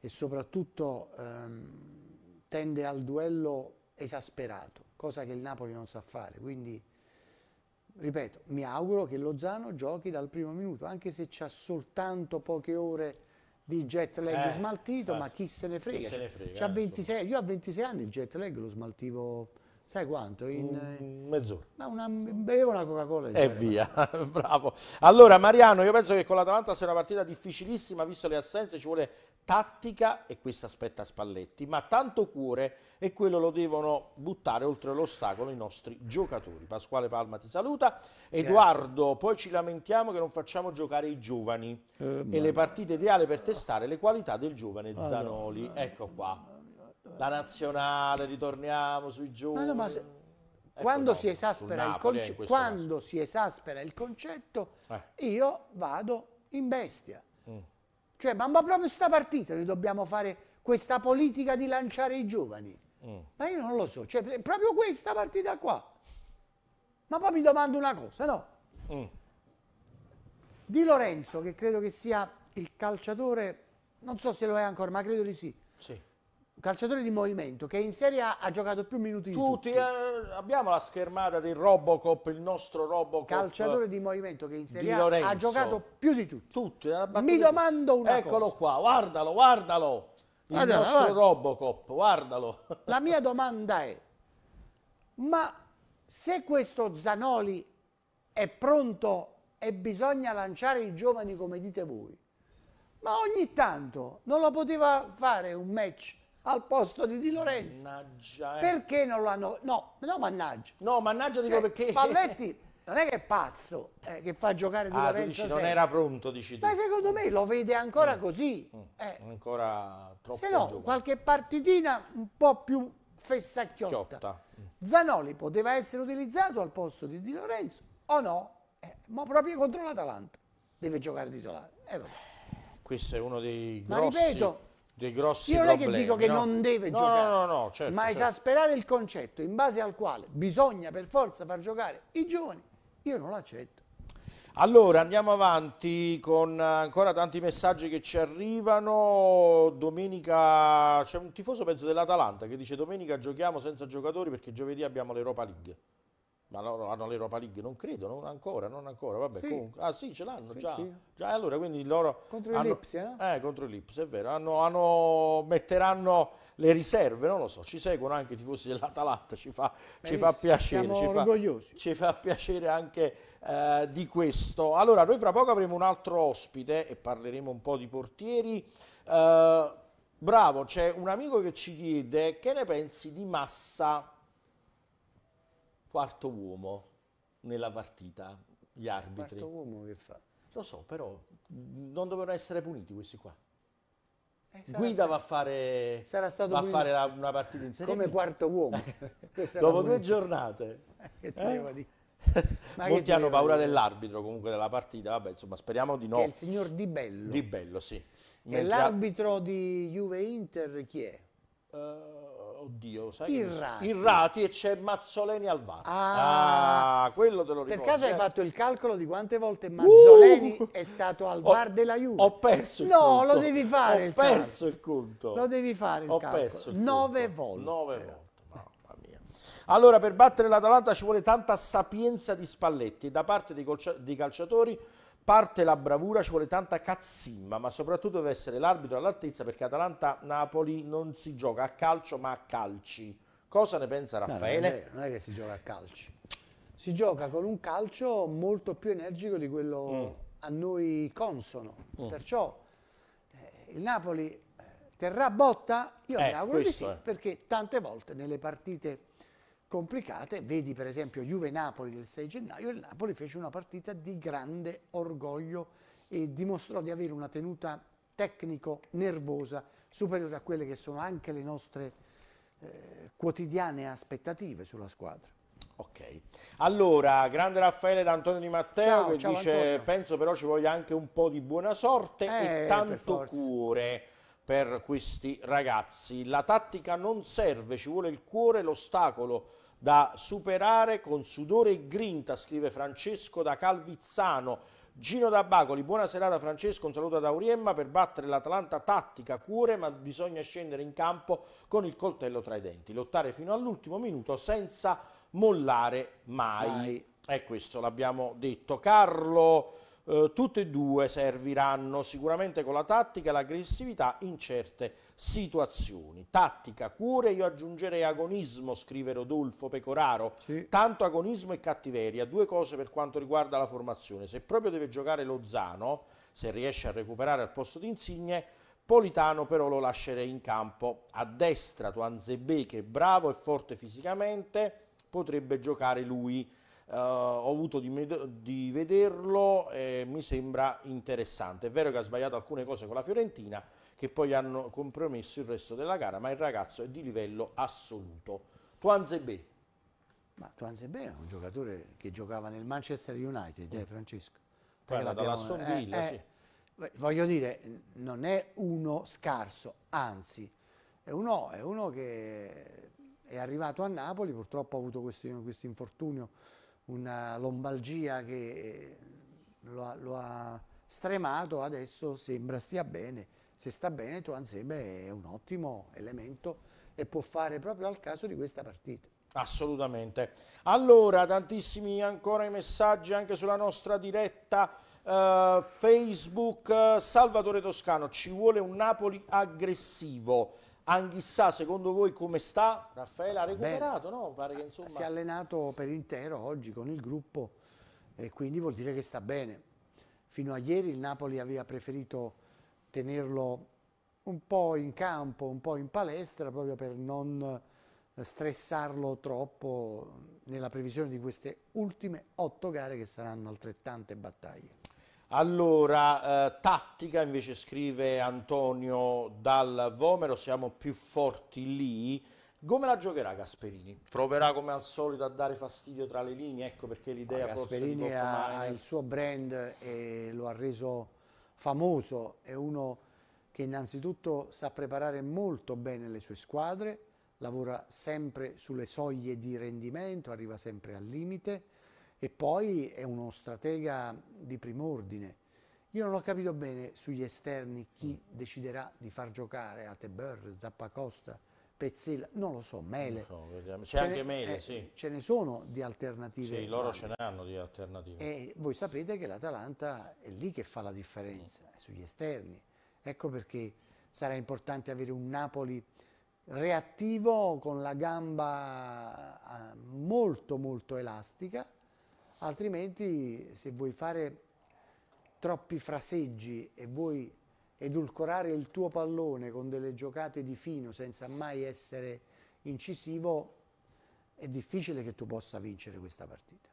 Speaker 2: e soprattutto ehm, tende al duello esasperato, cosa che il Napoli non sa fare. Quindi, ripeto, mi auguro che Lozano giochi dal primo minuto, anche se c'ha soltanto poche ore di jet lag
Speaker 1: Eh,
Speaker 2: smaltito,
Speaker 1: eh,
Speaker 2: ma chi se ne frega.
Speaker 1: chi se ne frega,
Speaker 2: C'ha
Speaker 1: eh,
Speaker 2: 26, io a 26 anni il jet lag lo smaltivo, sai quanto? In, eh,
Speaker 1: Mezz'ora.
Speaker 2: ma una, bevevo una Coca-Cola
Speaker 1: E via, bravo. Allora Mariano, io penso che con l'Atalanta sia una partita difficilissima, visto le assenze, ci vuole tattica e questo aspetta Spalletti, ma tanto cuore e quello lo devono buttare oltre l'ostacolo i nostri giocatori. Pasquale Palma ti saluta. Edoardo, poi ci lamentiamo che non facciamo giocare i giovani
Speaker 2: Eh,
Speaker 1: e le partite ideali per testare le qualità del giovane Zanoli. Ecco qua. La nazionale, ritorniamo sui giovani.
Speaker 2: Ma no, ma se-
Speaker 1: Ecco,
Speaker 2: quando,
Speaker 1: no,
Speaker 2: si esaspera il
Speaker 1: Napoli, eh,
Speaker 2: quando si esaspera il concetto,
Speaker 1: Eh.
Speaker 2: io vado in bestia.
Speaker 1: Mm.
Speaker 2: Cioè, ma, ma proprio sta partita noi dobbiamo fare questa politica di lanciare i giovani.
Speaker 1: Mm.
Speaker 2: Ma io non lo so, cioè, proprio questa partita qua. Ma poi mi domando una cosa, no?
Speaker 1: Mm.
Speaker 2: Di Lorenzo, che credo che sia il calciatore, non so se lo è ancora, ma credo di sì,
Speaker 1: Sì.
Speaker 2: Calciatore di movimento che in Serie A ha giocato più minuti di
Speaker 1: Tutti,
Speaker 2: tutti.
Speaker 1: eh, abbiamo la schermata del Robocop, il nostro Robocop.
Speaker 2: calciatore di movimento che in Serie A
Speaker 1: Lorenzo.
Speaker 2: ha giocato più di tutti.
Speaker 1: Tutti, battuta
Speaker 2: Mi domando una
Speaker 1: Eccolo
Speaker 2: cosa.
Speaker 1: qua, guardalo, guardalo. Il
Speaker 2: Guarda,
Speaker 1: nostro
Speaker 2: guarda.
Speaker 1: Robocop, guardalo.
Speaker 2: La mia domanda è, ma se questo Zanoli è pronto e bisogna lanciare i giovani come dite voi, ma ogni tanto non lo poteva fare un match al posto di Di Lorenzo?
Speaker 1: Mannaggia, eh.
Speaker 2: Perché non l'hanno... No, no, mannaggia.
Speaker 1: No, mannaggia dico
Speaker 2: Cioè,
Speaker 1: perché...
Speaker 2: Spalletti non è che è pazzo eh, che fa giocare Di
Speaker 1: Ah,
Speaker 2: Lorenzo
Speaker 1: dici non era pronto, dici tu.
Speaker 2: Ma secondo me lo vede ancora così. Eh,
Speaker 1: Ancora troppo
Speaker 2: se no,
Speaker 1: giovane.
Speaker 2: qualche partitina un po' più fessacchiotta.
Speaker 1: Chiotta.
Speaker 2: Zanoli poteva essere utilizzato al posto di Di Lorenzo o no? Eh, ma proprio contro l'Atalanta deve giocare titolare. Eh.
Speaker 1: Questo è uno dei
Speaker 2: Ma
Speaker 1: grossi,
Speaker 2: ripeto,
Speaker 1: dei grossi
Speaker 2: Io non è che
Speaker 1: problemi,
Speaker 2: dico che
Speaker 1: no?
Speaker 2: non deve
Speaker 1: No,
Speaker 2: giocare,
Speaker 1: No, no, no, certo,
Speaker 2: ma
Speaker 1: certo.
Speaker 2: esasperare il concetto in base al quale bisogna per forza far giocare i giovani, io non l'accetto.
Speaker 1: Allora andiamo avanti con ancora tanti messaggi che ci arrivano. Domenica c'è un tifoso penso dell'Atalanta che dice domenica giochiamo senza giocatori perché giovedì abbiamo l'Europa League. Ma loro hanno l'Europa League? Non credo, non ancora, non ancora. Vabbè,
Speaker 2: Sì.
Speaker 1: comunque. Ah sì, ce l'hanno
Speaker 2: Sì,
Speaker 1: già.
Speaker 2: sì.
Speaker 1: Già, allora quindi loro
Speaker 2: Contro
Speaker 1: hanno-
Speaker 2: Lipsia, eh?
Speaker 1: Eh, contro il Lips, è vero. Hanno, hanno- metteranno le riserve, non lo so. Ci seguono anche i tifosi dell'Atalanta, ci fa, ci fa piacere.
Speaker 2: siamo
Speaker 1: ci fa- ci fa piacere anche eh, di questo. Allora, noi fra poco avremo un altro ospite e parleremo un po' di portieri. Eh, bravo, c'è un amico che ci chiede che ne pensi di Massa, quarto uomo nella partita, gli arbitri.
Speaker 2: Quarto uomo che fa?
Speaker 1: Lo so, però non dovevano essere puniti questi qua.
Speaker 2: Eh,
Speaker 1: Guida
Speaker 2: stato-
Speaker 1: va a fare, va a fare la- una partita in Serie
Speaker 2: come
Speaker 1: B.
Speaker 2: quarto uomo.
Speaker 1: Dopo due giornate.
Speaker 2: Che ti
Speaker 1: Eh?
Speaker 2: devo dire? Ma
Speaker 1: Molti
Speaker 2: ti
Speaker 1: hanno paura dell'arbitro comunque della partita, vabbè, insomma, speriamo di
Speaker 2: Che è
Speaker 1: no.
Speaker 2: il signor Di Bello.
Speaker 1: Di bello, sì.
Speaker 2: E
Speaker 1: Mentre-
Speaker 2: l'arbitro di Juve Inter chi è?
Speaker 1: Eh, oddio, sai
Speaker 2: Irrati.
Speaker 1: Irrati e c'è Mazzoleni al VAR.
Speaker 2: Ah.
Speaker 1: Ah, quello te lo
Speaker 2: Per
Speaker 1: ricordi.
Speaker 2: caso hai
Speaker 1: eh?
Speaker 2: fatto il calcolo di quante volte Mazzoleni
Speaker 1: Uh!
Speaker 2: è stato al
Speaker 1: Ho-
Speaker 2: VAR della Juve?
Speaker 1: Ho perso il
Speaker 2: No,
Speaker 1: conto.
Speaker 2: lo devi fare
Speaker 1: Ho
Speaker 2: il
Speaker 1: perso il conto.
Speaker 2: Lo devi fare il
Speaker 1: Ho
Speaker 2: calcolo.
Speaker 1: perso il
Speaker 2: Nove
Speaker 1: conto.
Speaker 2: volte.
Speaker 1: Nove volte. Mamma mia. Allora, per battere l'Atalanta ci vuole tanta sapienza di Spalletti da parte dei calciatori parte la bravura, ci vuole tanta cazzimma, ma soprattutto deve essere l'arbitro all'altezza perché Atalanta-Napoli non si gioca a calcio ma a calci. Cosa ne pensa
Speaker 2: No, non, è
Speaker 1: Raffaele?
Speaker 2: non è che si gioca a calci. Si gioca con un calcio molto più energico di quello
Speaker 1: Mm.
Speaker 2: a noi consono. Perciò eh, il Napoli eh, terrà botta? Io mi
Speaker 1: Eh,
Speaker 2: auguro di sì,
Speaker 1: è.
Speaker 2: perché tante volte nelle partite complicate, vedi per esempio Juve-Napoli del 6 gennaio, il Napoli fece una partita di grande orgoglio e dimostrò di avere una tenuta tecnico-nervosa superiore a quelle che sono anche le nostre eh, quotidiane aspettative sulla squadra.
Speaker 1: Ok. Allora, grande Raffaele da Antonio Di Matteo
Speaker 2: Ciao,
Speaker 1: che
Speaker 2: ciao,
Speaker 1: dice
Speaker 2: Antonio.
Speaker 1: penso però ci voglia anche un po' di buona sorte
Speaker 2: Eh,
Speaker 1: e tanto
Speaker 2: forza.
Speaker 1: Per questi ragazzi. La tattica non serve, ci vuole il cuore, l'ostacolo da superare con sudore e grinta, scrive Francesco da Calvizzano. Gino da Bacoli, buona serata Francesco, un saluto da Auriemma per battere l'Atalanta tattica cuore, ma bisogna scendere in campo con il coltello tra i denti, lottare fino all'ultimo minuto senza mollare mai. mai. E questo l'abbiamo detto. Carlo eh, tutte e due serviranno sicuramente con la tattica e l'aggressività in certe situazioni. Tattica, cure, io aggiungerei agonismo, scrive Rodolfo Pecoraro. Sì. Tanto agonismo e cattiveria, due cose per quanto riguarda la formazione. Se proprio deve giocare Lozano, se riesce a recuperare al posto di Insigne, Politano però lo lascerei in campo. A destra Tuanzebe che è bravo e forte fisicamente, potrebbe giocare lui Uh, ho avuto di, di vederlo e mi sembra interessante. È vero che ha sbagliato alcune cose con la Fiorentina che poi hanno compromesso il resto della gara, ma il ragazzo è di livello assoluto. Tuanzebe.
Speaker 2: Ma Tuanzebe è un giocatore che giocava nel Manchester United, eh, Francesco.
Speaker 1: Guarda, dalla Aston Villa, eh, sì.
Speaker 2: Eh, voglio dire, non è uno scarso, anzi, è uno, è uno che è arrivato a Napoli, purtroppo ha avuto questo, questo infortunio una lombalgia che lo ha, lo ha, stremato, adesso sembra stia bene. Se sta bene, Tuanzebe è un ottimo elemento e può fare proprio al caso di questa partita.
Speaker 1: Assolutamente. Allora, tantissimi ancora i messaggi anche sulla nostra diretta uh, Facebook. Salvatore Toscano, ci vuole un Napoli aggressivo. Anghissà, secondo voi come sta? Raffaele ha recuperato, no?
Speaker 2: Pare che, insomma... Si è allenato per intero oggi con il gruppo e quindi vuol dire che sta bene. Fino a ieri il Napoli aveva preferito tenerlo un po' in campo, un po' in palestra, proprio per non stressarlo troppo nella previsione di queste ultime otto gare che saranno altrettante battaglie.
Speaker 1: Allora, eh, tattica invece scrive Antonio dal Vomero, siamo più forti lì. Come la giocherà Gasperini? Proverà come al solito a dare fastidio tra le linee, ecco perché l'idea
Speaker 2: forse Gasperini ha, ha il suo brand e lo ha reso famoso, è uno che innanzitutto sa preparare molto bene le sue squadre, lavora sempre sulle soglie di rendimento, arriva sempre al limite e poi è uno stratega di prim'ordine. Io non ho capito bene sugli esterni chi mm. deciderà di far giocare Atebeur, Zappacosta, Pezzella, non lo so, Mele. So,
Speaker 1: C'è anche ne, Mele, eh, sì.
Speaker 2: Ce ne sono di alternative.
Speaker 1: Sì, loro ce ne hanno di alternative.
Speaker 2: E voi sapete che l'Atalanta è lì che fa la differenza, mm. sugli esterni. Ecco perché sarà importante avere un Napoli reattivo con la gamba ah, molto molto elastica altrimenti se vuoi fare troppi fraseggi e vuoi edulcorare il tuo pallone con delle giocate di fino senza mai essere incisivo, è difficile che tu possa vincere questa partita.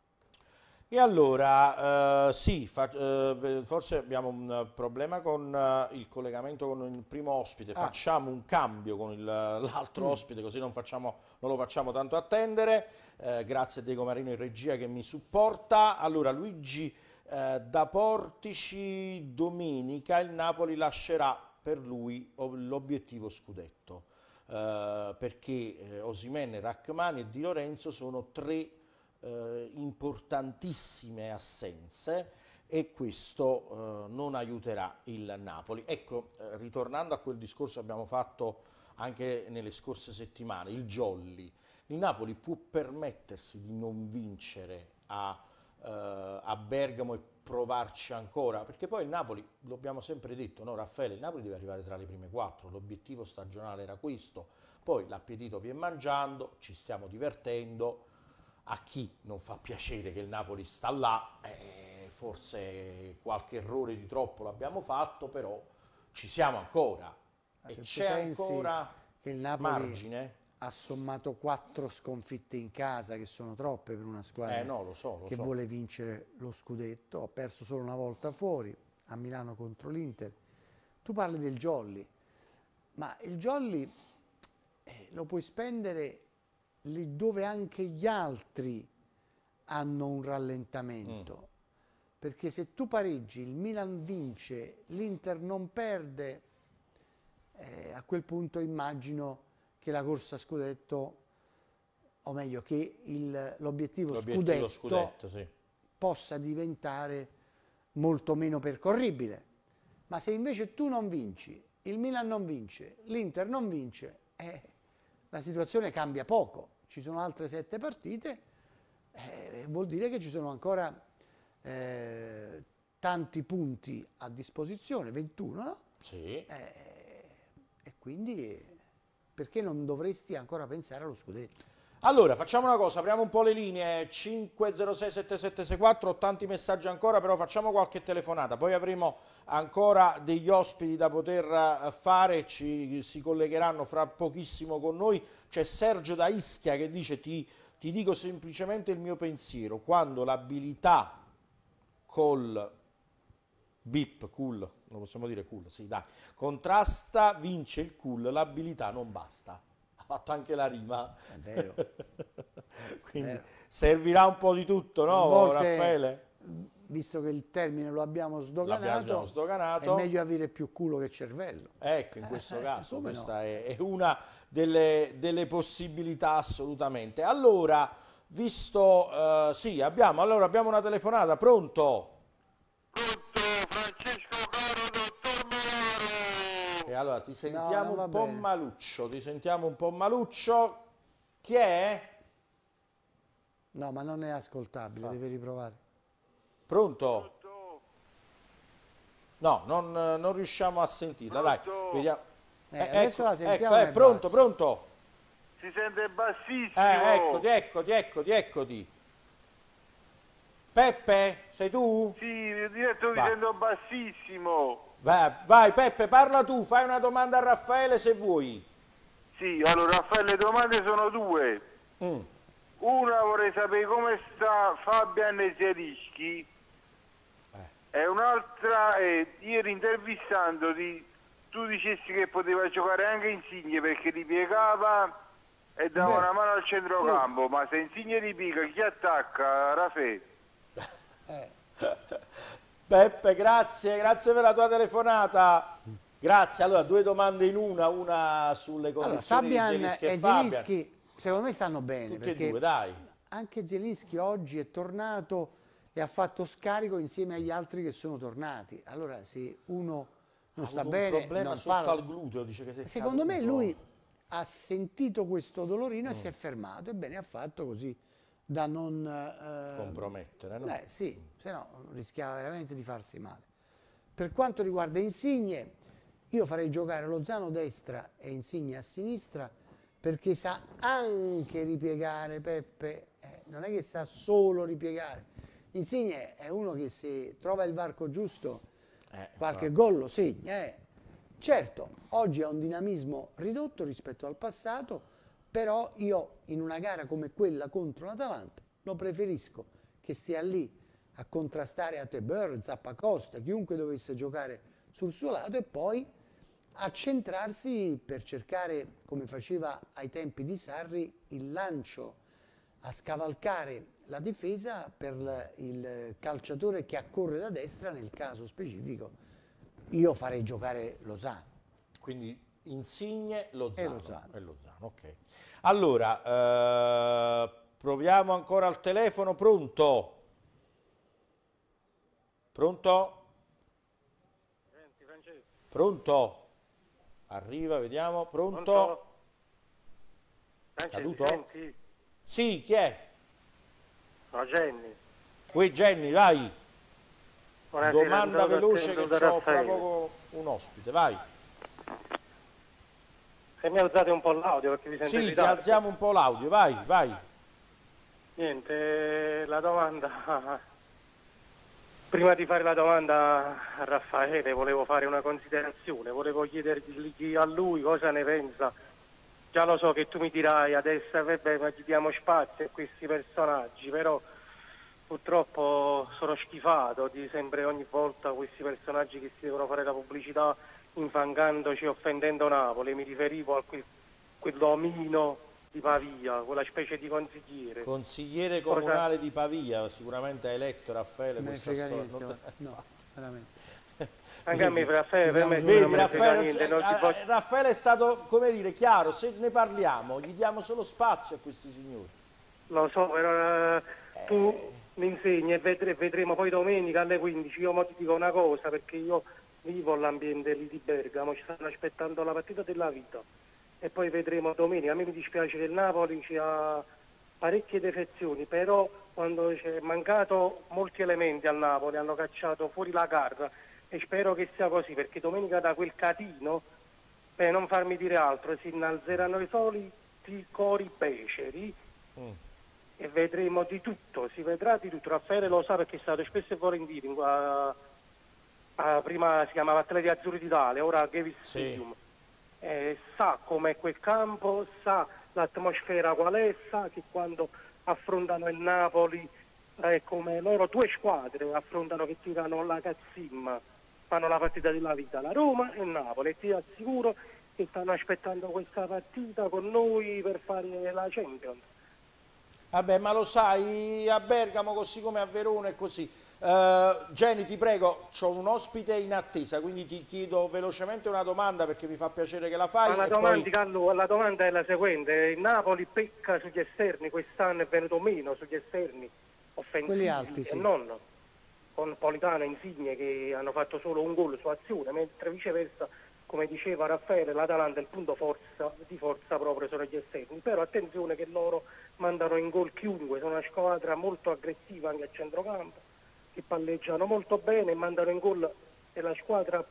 Speaker 1: E allora, eh, sì, fa, eh, forse abbiamo un problema con eh, il collegamento con il primo ospite, ah. facciamo un cambio con l'altro mm. ospite così non, facciamo, non, lo facciamo tanto attendere, eh, grazie a Diego Marino in regia che mi supporta. Allora Luigi eh, da Portici, domenica il Napoli lascerà per lui l'obiettivo scudetto, eh, perché Osimene, Rachmani e Di Lorenzo sono tre eh, importantissime assenze e questo eh, non aiuterà il Napoli. Ecco, eh, ritornando a quel discorso che abbiamo fatto anche nelle scorse settimane, il Jolly, il Napoli può permettersi di non vincere a, eh, a Bergamo e provarci ancora, perché poi il Napoli, lo abbiamo sempre detto, no Raffaele, il Napoli deve arrivare tra le prime quattro, l'obiettivo stagionale era questo, poi l'appetito viene mangiando, ci stiamo divertendo, a chi non fa piacere che il Napoli sta là, eh, forse qualche errore di troppo l'abbiamo fatto, però ci siamo ancora
Speaker 2: Ma e c'è ancora che il Napoli margine. Ha sommato quattro sconfitte in casa, che sono troppe per una squadra
Speaker 1: eh no, lo so, lo
Speaker 2: che
Speaker 1: so.
Speaker 2: vuole vincere lo scudetto. Ha perso solo una volta fuori, a Milano contro l'Inter. Tu parli del Jolly, ma il Jolly eh, lo puoi spendere lì dove anche gli altri hanno un rallentamento. Mm. Perché se tu pareggi, il Milan vince, l'Inter non perde, eh, a quel punto immagino che la corsa scudetto, o meglio che il- l'obiettivo
Speaker 1: L'obiettivo
Speaker 2: scudetto,
Speaker 1: scudetto, sì.
Speaker 2: possa diventare molto meno percorribile. Ma se invece tu non vinci, il Milan non vince, l'Inter non vince, eh, la situazione cambia poco. Ci sono altre sette partite, eh, vuol dire che ci sono ancora eh, tanti punti a disposizione, 21, no?
Speaker 1: Sì.
Speaker 2: Eh, e quindi perché non dovresti ancora pensare allo scudetto?
Speaker 1: Allora, facciamo una cosa, apriamo un po' le linee 5067764, ho tanti messaggi ancora, però facciamo qualche telefonata, poi avremo ancora degli ospiti da poter eh, fare, ci si collegheranno fra pochissimo con noi. C'è Sergio da Ischia che dice ti, ti dico semplicemente il mio pensiero, quando l'abilità col bip, cool, lo possiamo dire cool, sì dai, contrasta, vince il cool, l'abilità non basta. Fatto anche la rima.
Speaker 2: È vero.
Speaker 1: Quindi
Speaker 2: Vero.
Speaker 1: servirà un po' di tutto, no,
Speaker 2: volte,
Speaker 1: Raffaele?
Speaker 2: Visto che il termine lo abbiamo sdoganato,
Speaker 1: L'abbiamo sdoganato.
Speaker 2: è meglio avere più culo che cervello.
Speaker 1: Ecco, in questo
Speaker 2: Eh,
Speaker 1: caso questa
Speaker 2: no?
Speaker 1: è, è una delle, delle possibilità assolutamente. Allora, visto, eh, sì, abbiamo, allora abbiamo una telefonata? Pronto, allora ti sentiamo
Speaker 2: va
Speaker 1: un po'
Speaker 2: bene.
Speaker 1: maluccio, ti sentiamo un po' maluccio. Chi è?
Speaker 2: No, ma non è ascoltabile, devi riprovare.
Speaker 1: Pronto? No, non, non riusciamo a sentirla, dai.
Speaker 4: Pronto?
Speaker 1: Vediamo.
Speaker 2: Eh, adesso la sentiamo,
Speaker 1: Ecco,
Speaker 2: è
Speaker 1: eh, pronto,
Speaker 2: bassa.
Speaker 1: pronto.
Speaker 4: Si sente bassissimo!
Speaker 1: Eh, eccoti, eccoti, eccoti, eccoti. Peppe, sei tu?
Speaker 4: Sì, mi
Speaker 1: Va.
Speaker 4: sento bassissimo!
Speaker 1: Vai, vai, Peppe, parla tu, fai una domanda a Raffaele se vuoi.
Speaker 4: Sì, allora Raffaele, le domande sono due.
Speaker 1: Mm.
Speaker 4: Una vorrei sapere come sta Fabian Zierischi
Speaker 1: Eh.
Speaker 4: e un'altra è ieri intervistandoti tu dicessi che poteva giocare anche Insigne perché ripiegava e dava
Speaker 2: Beh.
Speaker 4: una mano al centrocampo, ma se Insigne ripiega chi attacca? Raffaele?
Speaker 2: Eh,
Speaker 1: Peppe, grazie, grazie per la tua telefonata. Grazie. Allora, due domande in una, una sulle
Speaker 2: allora,
Speaker 1: condizioni di
Speaker 2: Fabian e
Speaker 1: e.
Speaker 2: Zelinski secondo me stanno bene
Speaker 1: Tutti e
Speaker 2: perché
Speaker 1: due, dai.
Speaker 2: anche Zelinski oggi è tornato e ha fatto scarico insieme agli altri che sono tornati. Allora se uno non
Speaker 1: Ha
Speaker 2: sta bene,
Speaker 1: un problema
Speaker 2: non
Speaker 1: sotto
Speaker 2: fa la-
Speaker 1: al gluteo, dice che
Speaker 2: Secondo me lui ha sentito questo dolorino e
Speaker 1: Mm.
Speaker 2: si è fermato. Ebbene, ha fatto così da non... eh,
Speaker 1: compromettere, no?
Speaker 2: Beh, sì, se no rischiava veramente di farsi male. Per quanto riguarda Insigne, io farei giocare Lozano a destra e Insigne a sinistra perché sa anche ripiegare Peppe, eh, non è che sa solo ripiegare. Insigne è uno che se trova il varco giusto
Speaker 1: Eh,
Speaker 2: qualche
Speaker 1: infatti.
Speaker 2: gol lo segna. eh. Certo, oggi ha un dinamismo ridotto rispetto al passato, però io in una gara come quella contro l'Atalanta lo preferisco che stia lì a contrastare a Tebeur, Zappacosta, chiunque dovesse giocare sul suo lato e poi accentrarsi per cercare, come faceva ai tempi di Sarri, il lancio a scavalcare la difesa per il calciatore che accorre da destra, nel caso specifico io farei giocare Lozano.
Speaker 1: Quindi Insigne, Lozano.
Speaker 2: E Lozano.
Speaker 1: E Lozano, ok. Allora, eh, proviamo ancora al telefono, pronto? Pronto? Pronto? Arriva, vediamo, pronto? Caduto?
Speaker 5: Senti?
Speaker 1: Sì, chi è?
Speaker 5: No, Jenny.
Speaker 1: Qui Jenny, vai.
Speaker 5: Buonasera,
Speaker 1: Domanda veloce che ho
Speaker 5: Raffaele.
Speaker 1: poco un ospite, vai.
Speaker 5: Se mi alzate un po' l'audio perché vi sento
Speaker 1: Sì, ti alziamo un po' l'audio, vai, vai.
Speaker 5: Niente, la domanda... Prima di fare la domanda a Raffaele volevo fare una considerazione, volevo chiedergli a lui cosa ne pensa. Già lo so che tu mi dirai adesso, vabbè, ma gli diamo spazio a questi personaggi, però purtroppo sono schifato di sempre ogni volta questi personaggi che si devono fare la pubblicità infangandoci e offendendo Napoli. Mi riferivo a quel, quell'omino di Pavia, quella specie di consigliere.
Speaker 1: Consigliere
Speaker 5: Cosa-
Speaker 1: comunale di Pavia, sicuramente hai letto Raffaele
Speaker 2: ne
Speaker 1: questa storia. non-
Speaker 2: no, veramente.
Speaker 5: Anche a me, Raffaele, per me
Speaker 1: Vedi,
Speaker 5: non
Speaker 1: Raffaele,
Speaker 5: niente. non ti
Speaker 1: eh,
Speaker 5: posso-
Speaker 1: Raffaele è stato, come dire, chiaro, se ne parliamo, gli diamo solo spazio a questi signori.
Speaker 5: Lo so, però eh, tu mi insegni e vedre- vedremo poi domenica alle 15. Io mo ti dico una cosa, perché io vivo l'ambiente lì di Bergamo, ci stanno aspettando la partita della vita. E poi vedremo domenica. A me mi dispiace che il Napoli ci ha parecchie defezioni, però quando c'è mancato molti elementi al Napoli hanno cacciato fuori la carta e spero che sia così, perché domenica da quel catino, per non farmi dire altro, si innalzeranno i soliti cori beceri e vedremo di tutto, si vedrà di tutto. Raffaele lo sa perché è stato spesso e volentieri, in- a- a- prima si chiamava Atleti Azzurri d'Italia, ora Gavis
Speaker 1: Sì.
Speaker 5: Stadium. Eh, sa com'è quel campo, sa l'atmosfera qual è, sa che quando affrontano il Napoli è come loro due squadre affrontano che tirano la cazzimma, fanno la partita della vita, la Roma e il Napoli e ti assicuro che stanno aspettando questa partita con noi per fare la Champions.
Speaker 1: Vabbè, ma lo sai, a Bergamo così come a Verona è così. Eh, Jenny, ti prego, ho un ospite in attesa, quindi ti chiedo velocemente una domanda perché mi fa piacere che la fai.
Speaker 5: Ma la domanda,
Speaker 1: poi-
Speaker 5: Carlo, la domanda è la seguente: il Napoli pecca sugli esterni, quest'anno è venuto meno sugli esterni offensivi
Speaker 2: Quelli alti, sì.
Speaker 5: e non con Politano e Insigne che hanno fatto solo un gol su azione, mentre viceversa, come diceva Raffaele, l'Atalanta il punto forza, di forza proprio sono gli esterni. Però attenzione che loro mandano in gol chiunque, sono una squadra molto aggressiva anche a centrocampo, che palleggiano molto bene e mandano in gol è la squadra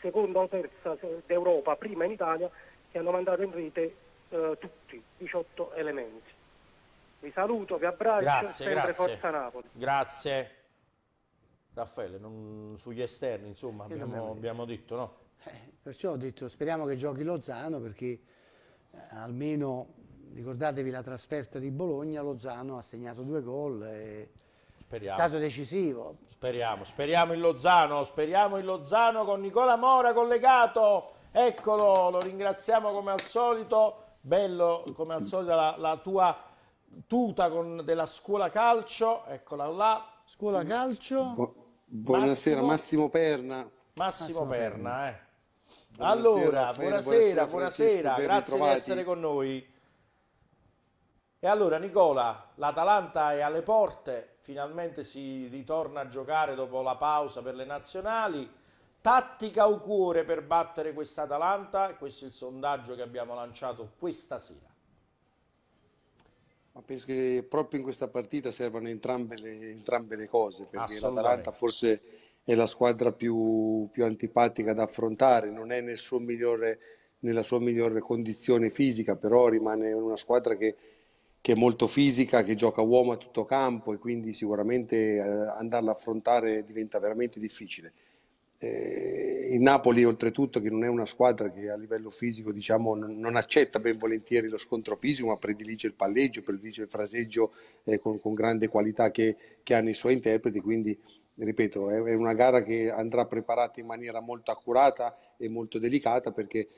Speaker 5: seconda o terza d'Europa, prima in Italia, che hanno mandato in rete eh, tutti, 18 elementi. Vi saluto, vi abbraccio,
Speaker 1: Grazie,
Speaker 5: sempre
Speaker 1: grazie.
Speaker 5: Forza Napoli.
Speaker 1: Grazie. Raffaele, non- sugli esterni, insomma, abbiamo, abbiamo detto, no?
Speaker 2: Eh, perciò ho detto speriamo che giochi Lozano perché eh, almeno ricordatevi la trasferta di Bologna, Lozano ha segnato due gol e è
Speaker 1: Speriamo.
Speaker 2: stato decisivo.
Speaker 1: Speriamo, speriamo in Lozano, speriamo in Lozano con Nicola Mora collegato. Eccolo, lo ringraziamo come al solito. Bello come al solito la, la tua tuta con- della scuola calcio. Eccola là.
Speaker 2: Scuola calcio,
Speaker 6: Bu- buonasera,
Speaker 1: Massimo?
Speaker 6: Massimo Perna.
Speaker 1: Massimo
Speaker 2: Massimo
Speaker 1: Perna, eh.
Speaker 6: Buonasera,
Speaker 1: allora, buonasera,
Speaker 6: buonasera,
Speaker 1: buonasera,
Speaker 6: ben
Speaker 1: grazie di essere con noi. E allora Nicola, l'Atalanta è alle porte, finalmente si ritorna a giocare dopo la pausa per le nazionali. Tattica o cuore per battere questa Atalanta? Questo è il sondaggio che abbiamo lanciato questa sera.
Speaker 6: Ma penso che proprio in questa partita servano entrambe le, entrambe le cose, perché l'Atalanta forse è la squadra più, più antipatica da affrontare, non è nel migliore, nella sua migliore condizione fisica, però rimane una squadra che, che è molto fisica, che gioca uomo a tutto campo e quindi sicuramente eh, andarla a affrontare diventa veramente difficile. Eh, il Napoli, oltretutto, che non è una squadra che a livello fisico diciamo, non, non accetta ben volentieri lo scontro fisico, ma predilige il palleggio, predilige il fraseggio eh, con, con grande qualità che, che hanno i suoi interpreti. Quindi, ripeto, è, è una gara che andrà preparata in maniera molto accurata e molto delicata perché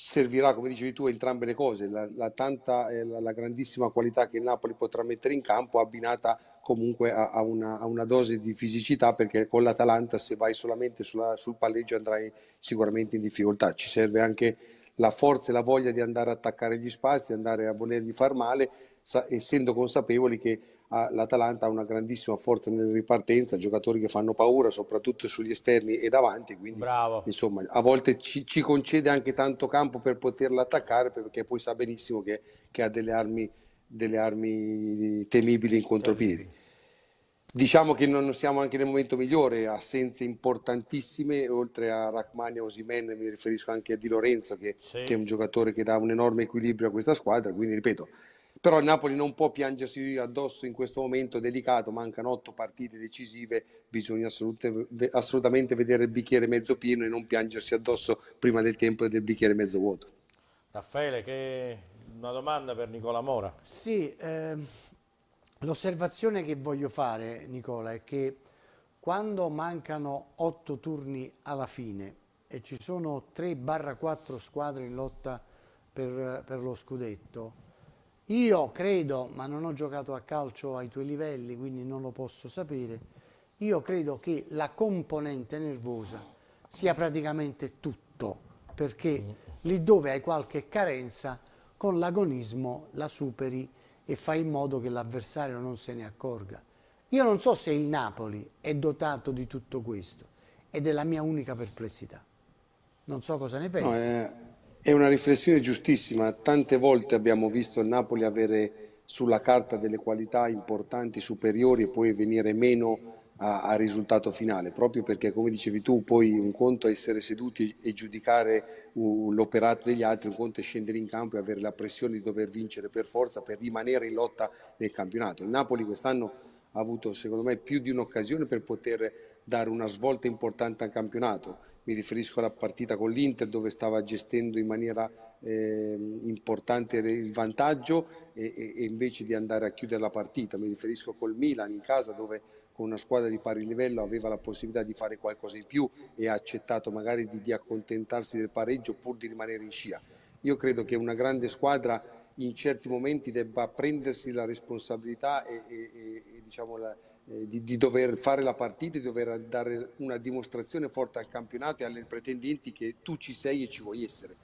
Speaker 6: servirà, come dicevi tu, entrambe le cose, la, la tanta, eh, la, la grandissima qualità che il Napoli potrà mettere in campo, abbinata comunque a, a una, a una dose di fisicità, perché con l'Atalanta se vai solamente sulla- sul palleggio andrai sicuramente in difficoltà. Ci serve anche la forza e la voglia di andare a attaccare gli spazi, andare a volergli far male, sa- essendo consapevoli che l'Atalanta ha una grandissima forza nella ripartenza, giocatori che fanno paura, soprattutto sugli esterni e davanti, quindi
Speaker 1: Bravo.
Speaker 6: insomma, a volte ci, ci concede anche tanto campo per poterla attaccare perché poi sa benissimo che, che ha delle armi, delle armi temibili in contropiedi. Diciamo che non siamo anche nel momento migliore, assenze importantissime, oltre a Rachmani e Osimhen, mi riferisco anche a Di Lorenzo che,
Speaker 1: Sì.
Speaker 6: che è un giocatore che dà un enorme equilibrio a questa squadra, quindi ripeto, però il Napoli non può piangersi addosso in questo momento delicato, mancano otto partite decisive, bisogna assolutamente vedere il bicchiere mezzo pieno e non piangersi addosso prima del tempo e del bicchiere mezzo vuoto.
Speaker 1: Raffaele, che una domanda per Nicola Mora.
Speaker 2: Sì, ehm, l'osservazione che voglio fare, Nicola, è che quando mancano otto turni alla fine e ci sono 3-4 squadre in lotta per, per lo scudetto, io credo, ma non ho giocato a calcio ai tuoi livelli, quindi non lo posso sapere, io credo che la componente nervosa sia praticamente tutto, perché lì dove hai qualche carenza, con l'agonismo la superi e fai in modo che l'avversario non se ne accorga. Io non so se il Napoli è dotato di tutto questo ed è la mia unica perplessità. Non so cosa ne pensi. No,
Speaker 6: è, è una riflessione giustissima. Tante volte abbiamo visto il Napoli avere sulla carta delle qualità importanti, superiori e poi venire meno al risultato finale, proprio perché come dicevi tu, poi un conto è essere seduti e giudicare uh, l'operato degli altri, un conto è scendere in campo e avere la pressione di dover vincere per forza per rimanere in lotta nel campionato. Il Napoli quest'anno ha avuto secondo me più di un'occasione per poter dare una svolta importante al campionato. Mi riferisco alla partita con l'Inter dove stava gestendo in maniera eh, importante il vantaggio e, e, invece di andare a chiudere la partita. Mi riferisco col Milan in casa dove con una squadra di pari livello aveva la possibilità di fare qualcosa in più e ha accettato magari di, di accontentarsi del pareggio pur di rimanere in scia. Io credo che una grande squadra in certi momenti debba prendersi la responsabilità e, e, e diciamo la, di, di, dover fare la partita, di dover dare una dimostrazione forte al campionato e alle pretendenti che tu ci sei e ci vuoi essere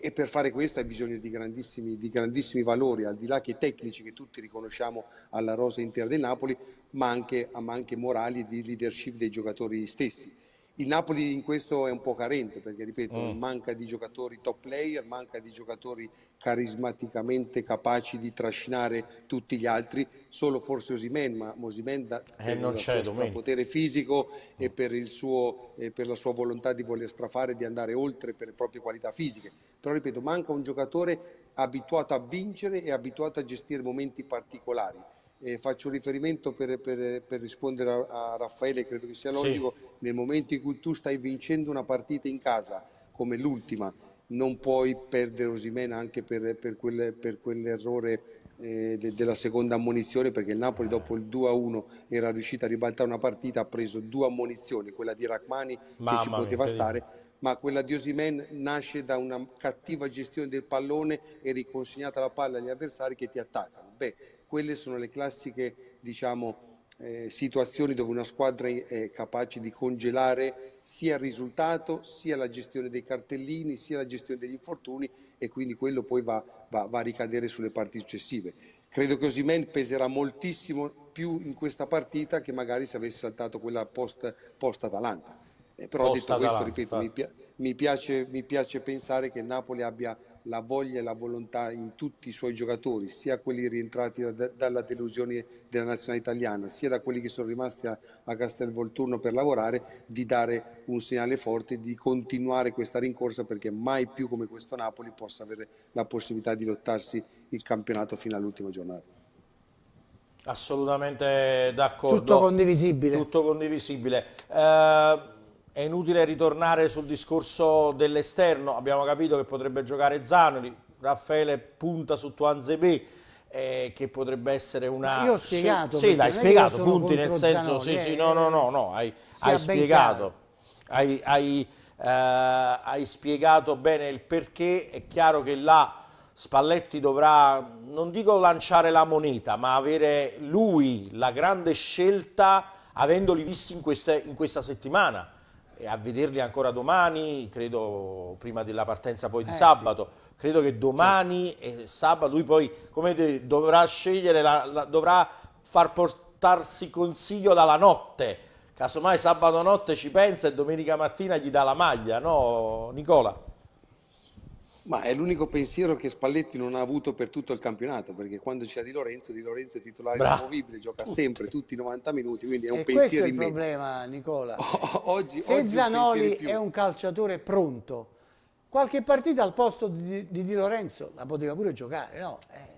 Speaker 6: e, per fare questo hai bisogno di grandissimi, di grandissimi, valori, al di là che tecnici che tutti riconosciamo alla rosa intera del Napoli, ma anche, ma anche morali e di leadership dei giocatori stessi. Il Napoli in questo è un po' carente perché, ripeto, mm. manca di giocatori top player, manca di giocatori carismaticamente capaci di trascinare tutti gli altri, solo forse Osimen, ma Osimen da, eh, per il suo potere fisico e per, suo, e per, la sua volontà di voler strafare, di andare oltre per le proprie qualità fisiche. Però, ripeto, manca un giocatore abituato a vincere e abituato a gestire momenti particolari eh, faccio riferimento per, per, per rispondere a, a, Raffaele, credo che sia logico, sì. nel momento in cui tu stai vincendo una partita in casa come l'ultima, non puoi perdere Osimena anche per, per, quel, per quell'errore eh, de, della seconda ammonizione perché il Napoli dopo il 2-1 era riuscito a ribaltare una partita, ha preso due ammonizioni, quella di Rachmani Mamma che ci poteva mia, stare, ma quella di Osimen nasce da una cattiva gestione del pallone e riconsegnata la palla agli avversari che ti attaccano. Beh, quelle sono le classiche diciamo, eh, situazioni dove una squadra è capace di congelare sia il risultato, sia la gestione dei cartellini, sia la gestione degli infortuni e quindi quello poi va, va, va a ricadere sulle parti successive. Credo che Osimen peserà moltissimo più in questa partita che magari se avesse saltato quella post, post Atalanta. Eh, però post detto questo, ripeto, mi, mi, piace, mi piace pensare che il Napoli abbia la voglia e la volontà in tutti i suoi giocatori, sia quelli rientrati da, dalla delusione della nazionale italiana, sia da quelli che sono rimasti a, a Castelvolturno per lavorare, di dare un segnale forte, di continuare questa rincorsa perché mai più come questo Napoli possa avere la possibilità di lottarsi il campionato fino all'ultima giornata.
Speaker 1: Assolutamente d'accordo.
Speaker 2: Tutto condivisibile.
Speaker 1: Tutto condivisibile. Eh, è inutile ritornare sul discorso dell'esterno, abbiamo capito che potrebbe giocare Zanoli, Raffaele punta su Tuanzebe, eh, che potrebbe essere una...
Speaker 2: Io ho spiegato.
Speaker 1: Sì, l'hai spiegato, punti nel senso... Zanoli, sì, sì, no, no, no, no, hai, hai spiegato. Hai, hai, eh, hai spiegato bene il perché, è chiaro che là Spalletti dovrà, non dico lanciare la moneta, ma avere lui la grande scelta avendoli visti in, queste, in questa settimana e a vederli ancora domani, credo prima della partenza poi di eh, sabato, sì. credo che domani certo. e sabato lui poi come dovrà scegliere, la, la, dovrà far portarsi consiglio dalla notte, casomai sabato notte ci pensa e domenica mattina gli dà la maglia, no Nicola?
Speaker 6: Ma è l'unico pensiero che Spalletti non ha avuto per tutto il campionato, perché quando c'è Di Lorenzo, Di Lorenzo è titolare Bra inamovibile, gioca tutti. sempre tutti i 90 minuti, quindi è un e pensiero in
Speaker 2: meno. Questo è il problema, Nicola. oggi, Se oggi Zanoli è un calciatore pronto, qualche partita al posto di, di Di Lorenzo la poteva pure giocare, no? Eh.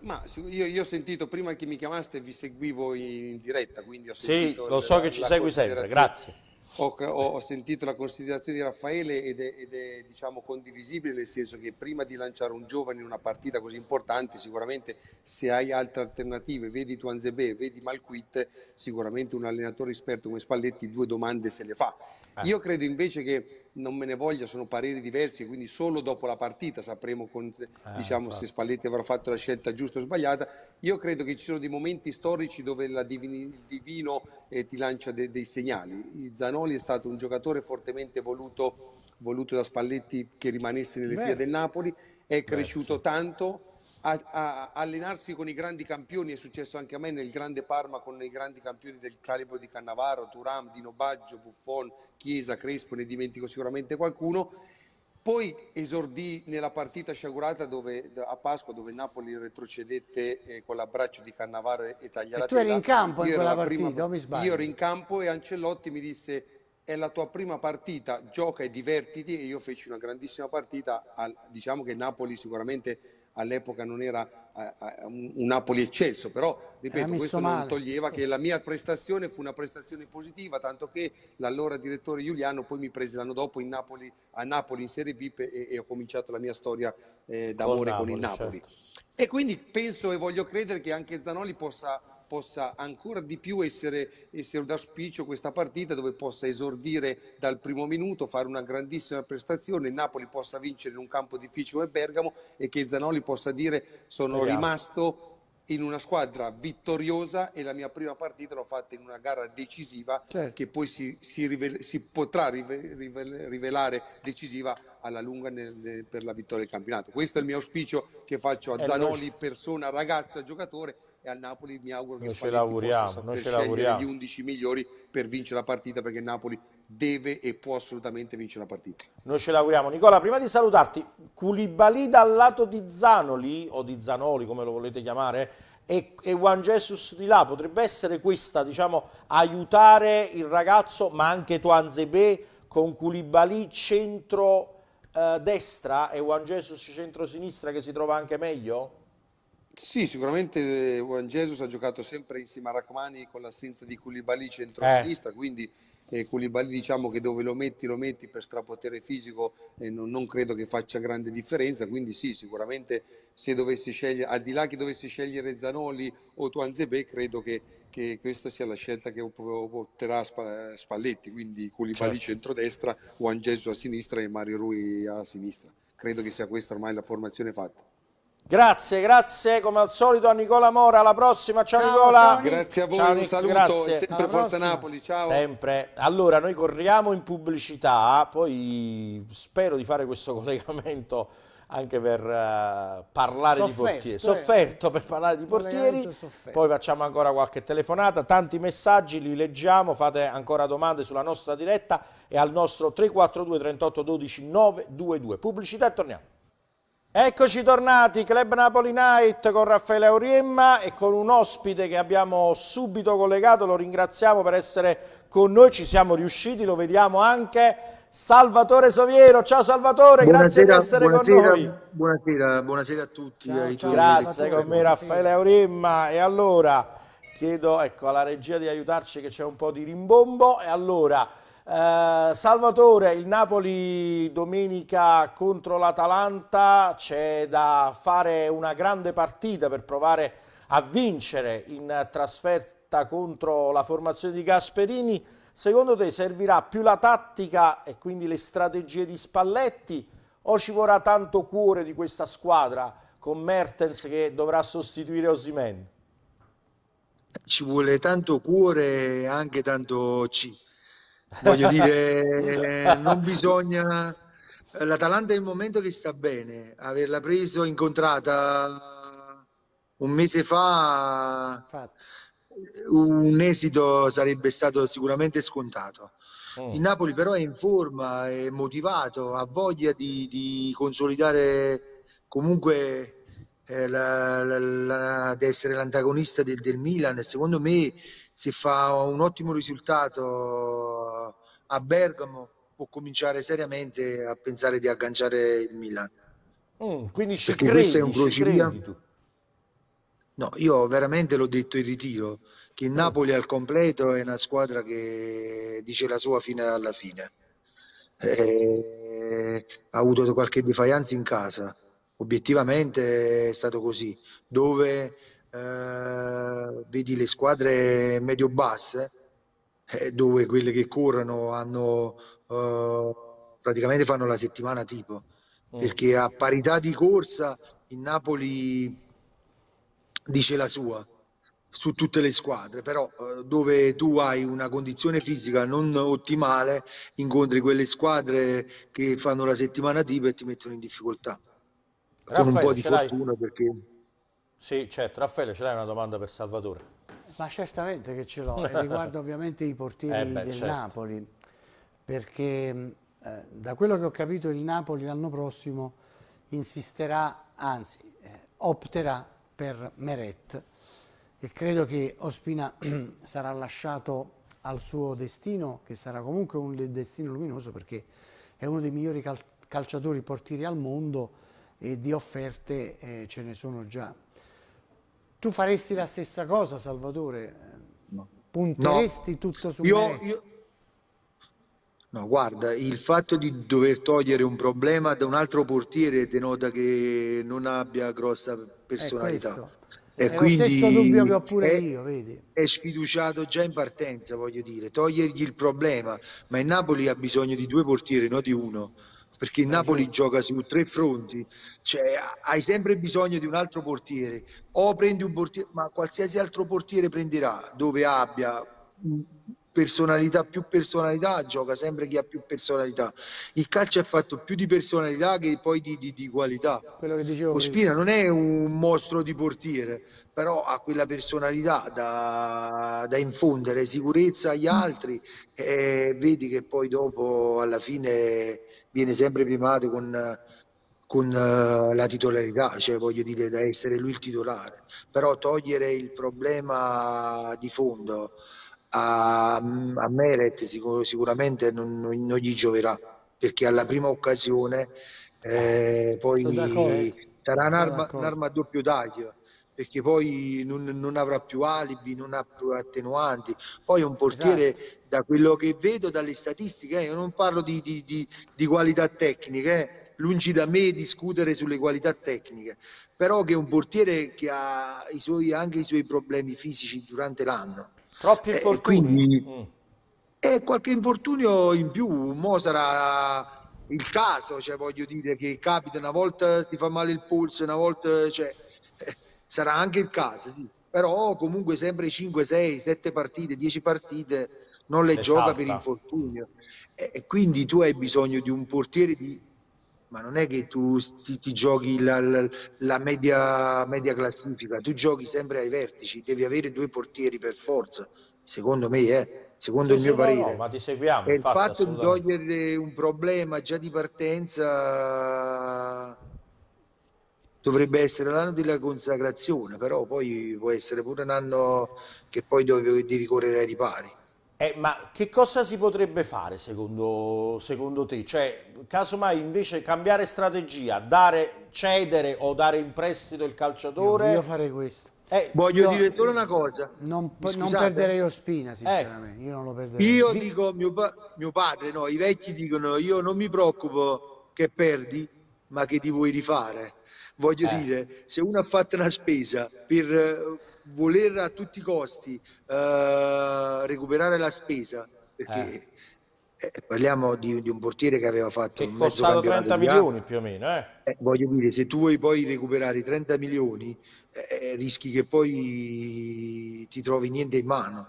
Speaker 6: Ma io, io, ho sentito prima che mi chiamaste vi seguivo in diretta, quindi ho sentito...
Speaker 1: Sì, lo so che ci segui sempre, grazie
Speaker 6: ho, ho, sentito la considerazione di Raffaele ed è, ed è diciamo, condivisibile nel senso che prima di lanciare un giovane in una partita così importante sicuramente se hai altre alternative, vedi Tuanzebe, vedi Malquit, sicuramente un allenatore esperto come Spalletti due domande se le fa. Eh. Io credo invece che non me ne voglia, sono pareri diversi, quindi solo dopo la partita sapremo con, eh, diciamo, se Spalletti avrà fatto la scelta giusta o sbagliata. Io credo che ci sono dei momenti storici dove divini, il divino eh, ti lancia de, dei segnali. Zanoli è stato un giocatore fortemente voluto, voluto da Spalletti che rimanesse nelle file del Napoli, è cresciuto Beh, sì. tanto a, a, allenarsi con i grandi campioni, è successo anche a me nel grande Parma con i grandi campioni del calibro di Cannavaro, Turam, Dino Baggio, Buffon, Chiesa, Crespo, ne dimentico sicuramente qualcuno. Poi esordì nella partita sciagurata dove, a Pasqua dove Napoli retrocedette eh, con l'abbraccio di Cannavaro e Taglialatella.
Speaker 2: E tu eri in campo in quella partita, prima, mi sbaglio?
Speaker 6: Io ero in campo e Ancelotti mi disse è la tua prima partita, gioca e divertiti e io feci una grandissima partita, al, diciamo che Napoli sicuramente all'epoca non era uh, un, un, Napoli eccelso, però ripeto, questo male. non toglieva che la mia prestazione fu una prestazione positiva, tanto che l'allora direttore Giuliano poi mi prese l'anno dopo Napoli, a Napoli in Serie B e, e, ho cominciato la mia storia eh, d'amore con, con il Napoli. Certo. E quindi penso e voglio credere che anche Zanoli possa possa ancora di più essere, essere d'auspicio questa partita dove possa esordire dal primo minuto, fare una grandissima prestazione, il Napoli possa vincere in un campo difficile come Bergamo e che Zanoli possa dire sono Speriamo. rimasto in una squadra vittoriosa e la mia prima partita l'ho fatta in una gara decisiva certo. che poi si, si, rivel- si potrà rive- rive- rivelare decisiva alla lunga nel, nel, per la vittoria del campionato. Questo è il mio auspicio che faccio a Zanoli, persona, ragazza, giocatore e al Napoli mi auguro che
Speaker 1: ce lavoriamo, noi ce lavoriamo.
Speaker 6: gli 11 migliori per vincere la partita perché il Napoli deve e può assolutamente vincere la partita.
Speaker 1: Noi ce lavoriamo. Nicola, prima di salutarti, Culibali dal lato di Zanoli o di Zanoli come lo volete chiamare e, e Juan Jesus di là potrebbe essere questa, diciamo, aiutare il ragazzo ma anche Tuanzebe con Culibali centro eh, destra e Juan Jesus centro sinistra che si trova anche meglio?
Speaker 6: Sì, sicuramente eh, Juan Jesus ha giocato sempre insieme a Rachmani con l'assenza di Koulibaly centro-sinistra, eh. quindi eh, Koulibaly diciamo che dove lo metti lo metti per strapotere fisico e eh, non, non, credo che faccia grande differenza, quindi sì, sicuramente se dovessi scegliere, al di là che dovessi scegliere Zanoli o Tuanzebe, credo che, che questa sia la scelta che opterà Spalletti, quindi Koulibaly certo. centrodestra, Juan Jesus a sinistra e Mario Rui a sinistra. Credo che sia questa ormai la formazione fatta.
Speaker 1: Grazie, grazie come al solito a Nicola Mora, alla prossima, ciao, ciao Nicola.
Speaker 6: Ciao, grazie a voi, ciao, un saluto grazie. sempre alla Forza prossima. Napoli, ciao.
Speaker 1: Sempre. Allora, noi corriamo in pubblicità, poi spero di fare questo collegamento anche per uh, parlare sofferto, di portieri. Eh. Sofferto per parlare di portieri, poi facciamo ancora qualche telefonata, tanti messaggi li leggiamo, fate ancora domande sulla nostra diretta e al nostro 342 38 12 922. Pubblicità e torniamo. Eccoci tornati, Club Napoli Night con Raffaele Auriemma e con un ospite che abbiamo subito collegato, lo ringraziamo per essere con noi, ci siamo riusciti, lo vediamo anche, Salvatore Soviero. Ciao Salvatore, buonasera, grazie di essere con noi.
Speaker 7: Buonasera, buonasera a tutti.
Speaker 1: Ciao, ciao, grazie, con me Raffaele Auriemma e allora chiedo ecco, alla regia di aiutarci che c'è un po' di rimbombo e allora... Uh, Salvatore, il Napoli domenica contro l'Atalanta, c'è da fare una grande partita per provare a vincere in trasferta contro la formazione di Gasperini. Secondo te servirà più la tattica e quindi le strategie di Spalletti o ci vorrà tanto cuore di questa squadra con Mertens che dovrà sostituire Osimen?
Speaker 7: Ci vuole tanto cuore e anche tanto C Voglio dire, non bisogna... L'Atalanta è il momento che sta bene, averla preso, incontrata un mese fa, Infatti. un esito sarebbe stato sicuramente scontato. Mm. Il Napoli però è in forma, è motivato, ha voglia di, di consolidare comunque eh, la, la, la, di essere l'antagonista del, del Milan secondo me se fa un ottimo risultato a Bergamo può cominciare seriamente a pensare di agganciare il Milan.
Speaker 1: Mm, quindi ci Perché credi, è un crocevia.
Speaker 7: No, io veramente l'ho detto in ritiro, che il mm. Napoli al completo è una squadra che dice la sua fine alla fine. Eh, ha avuto qualche defianza in casa, obiettivamente è stato così, dove eh, vedi le squadre medio-basse, eh, dove quelle che corrono hanno eh, praticamente fanno la settimana tipo,
Speaker 1: Mm.
Speaker 7: perché a parità di corsa il Napoli dice la sua su tutte le squadre, però eh, dove tu hai una condizione fisica non ottimale, incontri quelle squadre che fanno la settimana tipo e ti mettono in difficoltà. Con un
Speaker 1: Raffaele,
Speaker 7: po' di fortuna perché
Speaker 1: Sì, certo. Raffaele, ce l'hai una domanda per Salvatore?
Speaker 2: Ma certamente che ce l'ho, riguarda ovviamente i portieri
Speaker 1: Eh beh,
Speaker 2: del
Speaker 1: certo.
Speaker 2: Napoli, perché eh, da quello che ho capito il Napoli l'anno prossimo insisterà, anzi eh, opterà per Meret e credo che Ospina sarà lasciato al suo destino, che sarà comunque un de- destino luminoso perché è uno dei migliori cal- calciatori portieri al mondo e di offerte eh, ce ne sono già. Tu faresti la stessa cosa, Salvatore?
Speaker 7: No.
Speaker 2: Punteresti tutto su
Speaker 7: io, io- No, guarda, il fatto di dover togliere un problema da un altro portiere denota che non abbia grossa personalità. E
Speaker 2: È lo stesso dubbio che ho pure
Speaker 7: è-
Speaker 2: io, vedi?
Speaker 7: è sfiduciato già in partenza, voglio dire, togliergli il problema, ma il Napoli ha bisogno di due portieri, non di uno, perché il Napoli gioca su tre fronti, cioè hai sempre bisogno di un altro portiere, o prendi un portiere, ma qualsiasi altro portiere prenderà dove abbia personalità, più personalità, gioca sempre chi ha più personalità. Il calcio è fatto più di personalità che poi di, di- di qualità.
Speaker 2: Quello che dicevo.
Speaker 7: Ospina non è un mostro di portiere, però ha quella personalità da, da infondere sicurezza agli altri e vedi che poi dopo alla fine viene sempre primato con, con eh, la titolarità, cioè voglio dire da essere lui il titolare, però togliere il problema di fondo a, a Meret sicur- sicuramente non, non- non gli gioverà perché alla prima occasione eh, poi sarà un'arma, un'arma a doppio taglio perché poi non, non avrà più alibi, non ha più attenuanti. Poi un portiere,
Speaker 2: Esatto.
Speaker 7: da quello che vedo dalle statistiche, eh, io non parlo di, di- di- di qualità tecniche, eh, lungi da me discutere sulle qualità tecniche, però che è un portiere che ha i suoi, anche i suoi problemi fisici durante l'anno.
Speaker 1: Troppi
Speaker 7: Eh,
Speaker 1: infortuni.
Speaker 7: quindi-
Speaker 1: Mm.
Speaker 7: E qualche infortunio in più, mo sarà il caso, cioè voglio dire che capita una volta ti fa male il polso, una volta, cioè, eh, sarà anche il caso, sì. Però comunque sempre 5, 6, 7 partite, 10 partite non le
Speaker 1: Le
Speaker 7: gioca per
Speaker 1: salta.
Speaker 7: infortunio. E, e quindi tu hai bisogno di un portiere di... Ma non è che tu ti, ti giochi la, la- la media, media classifica, tu giochi sempre ai vertici, devi avere due portieri per forza, secondo me, eh, secondo
Speaker 1: Sì,
Speaker 7: il mio parere.
Speaker 1: no, ma ti seguiamo,
Speaker 7: E il
Speaker 1: infatti,
Speaker 7: fatto di togliere un problema già di partenza dovrebbe essere l'anno della consacrazione, però poi può essere pure un anno che poi devi, devi correre ai ripari.
Speaker 1: Eh, ma che cosa si potrebbe fare secondo, secondo te? Cioè, casomai invece cambiare strategia, dare, cedere o dare in prestito il calciatore?
Speaker 2: Io farei questo.
Speaker 1: Eh,
Speaker 7: Voglio
Speaker 2: Io-
Speaker 7: dire solo una cosa.
Speaker 2: Non, non perderei Ospina, sinceramente. Io non lo perderei.
Speaker 7: Io
Speaker 1: Di-
Speaker 7: dico, mio, pa- mio padre, no, i vecchi dicono, io non mi preoccupo che perdi, ma che ti vuoi rifare. Voglio
Speaker 1: Eh.
Speaker 7: dire, se uno ha fatto una spesa per eh, voler a tutti i costi eh, recuperare la spesa, perché eh, parliamo di, di un portiere che aveva fatto
Speaker 1: che
Speaker 7: mezzo
Speaker 1: costato
Speaker 7: campionato
Speaker 1: 30
Speaker 7: di anno.
Speaker 1: milioni più o meno, eh?
Speaker 7: Eh, voglio dire, se tu vuoi poi recuperare i 30 milioni, eh, rischi che poi ti trovi niente in mano.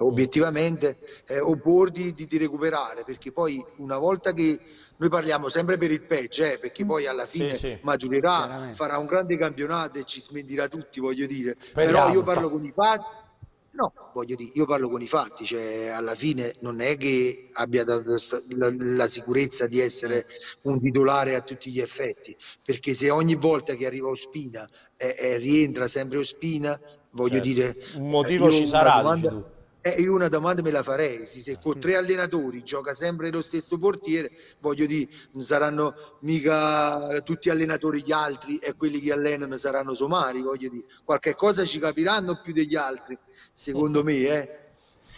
Speaker 7: Obiettivamente, eh, opporti di, di recuperare, perché poi una volta che noi parliamo sempre per il peggio, eh, perché poi alla fine
Speaker 1: sì.
Speaker 7: maturerà,
Speaker 2: Chiaramente.
Speaker 7: farà un grande campionato e ci smentirà tutti, voglio dire.
Speaker 1: Speriamo,
Speaker 7: Però io parlo con i fatti. No, voglio dire, io parlo con i fatti, cioè alla fine non è che abbia dato sta- la, la sicurezza di essere un titolare a tutti gli effetti, perché se ogni volta che arriva Ospina eh, eh, rientra sempre Ospina, voglio
Speaker 1: Certo.
Speaker 7: dire...
Speaker 1: Un motivo ci sarà,
Speaker 7: domanda-
Speaker 1: dici tu.
Speaker 7: Eh, io una domanda me la farei, se, se con tre allenatori gioca sempre lo stesso portiere, voglio dire, non saranno mica tutti allenatori gli altri e quelli che allenano saranno somari, voglio dire, qualche cosa ci capiranno più degli altri, secondo me, eh.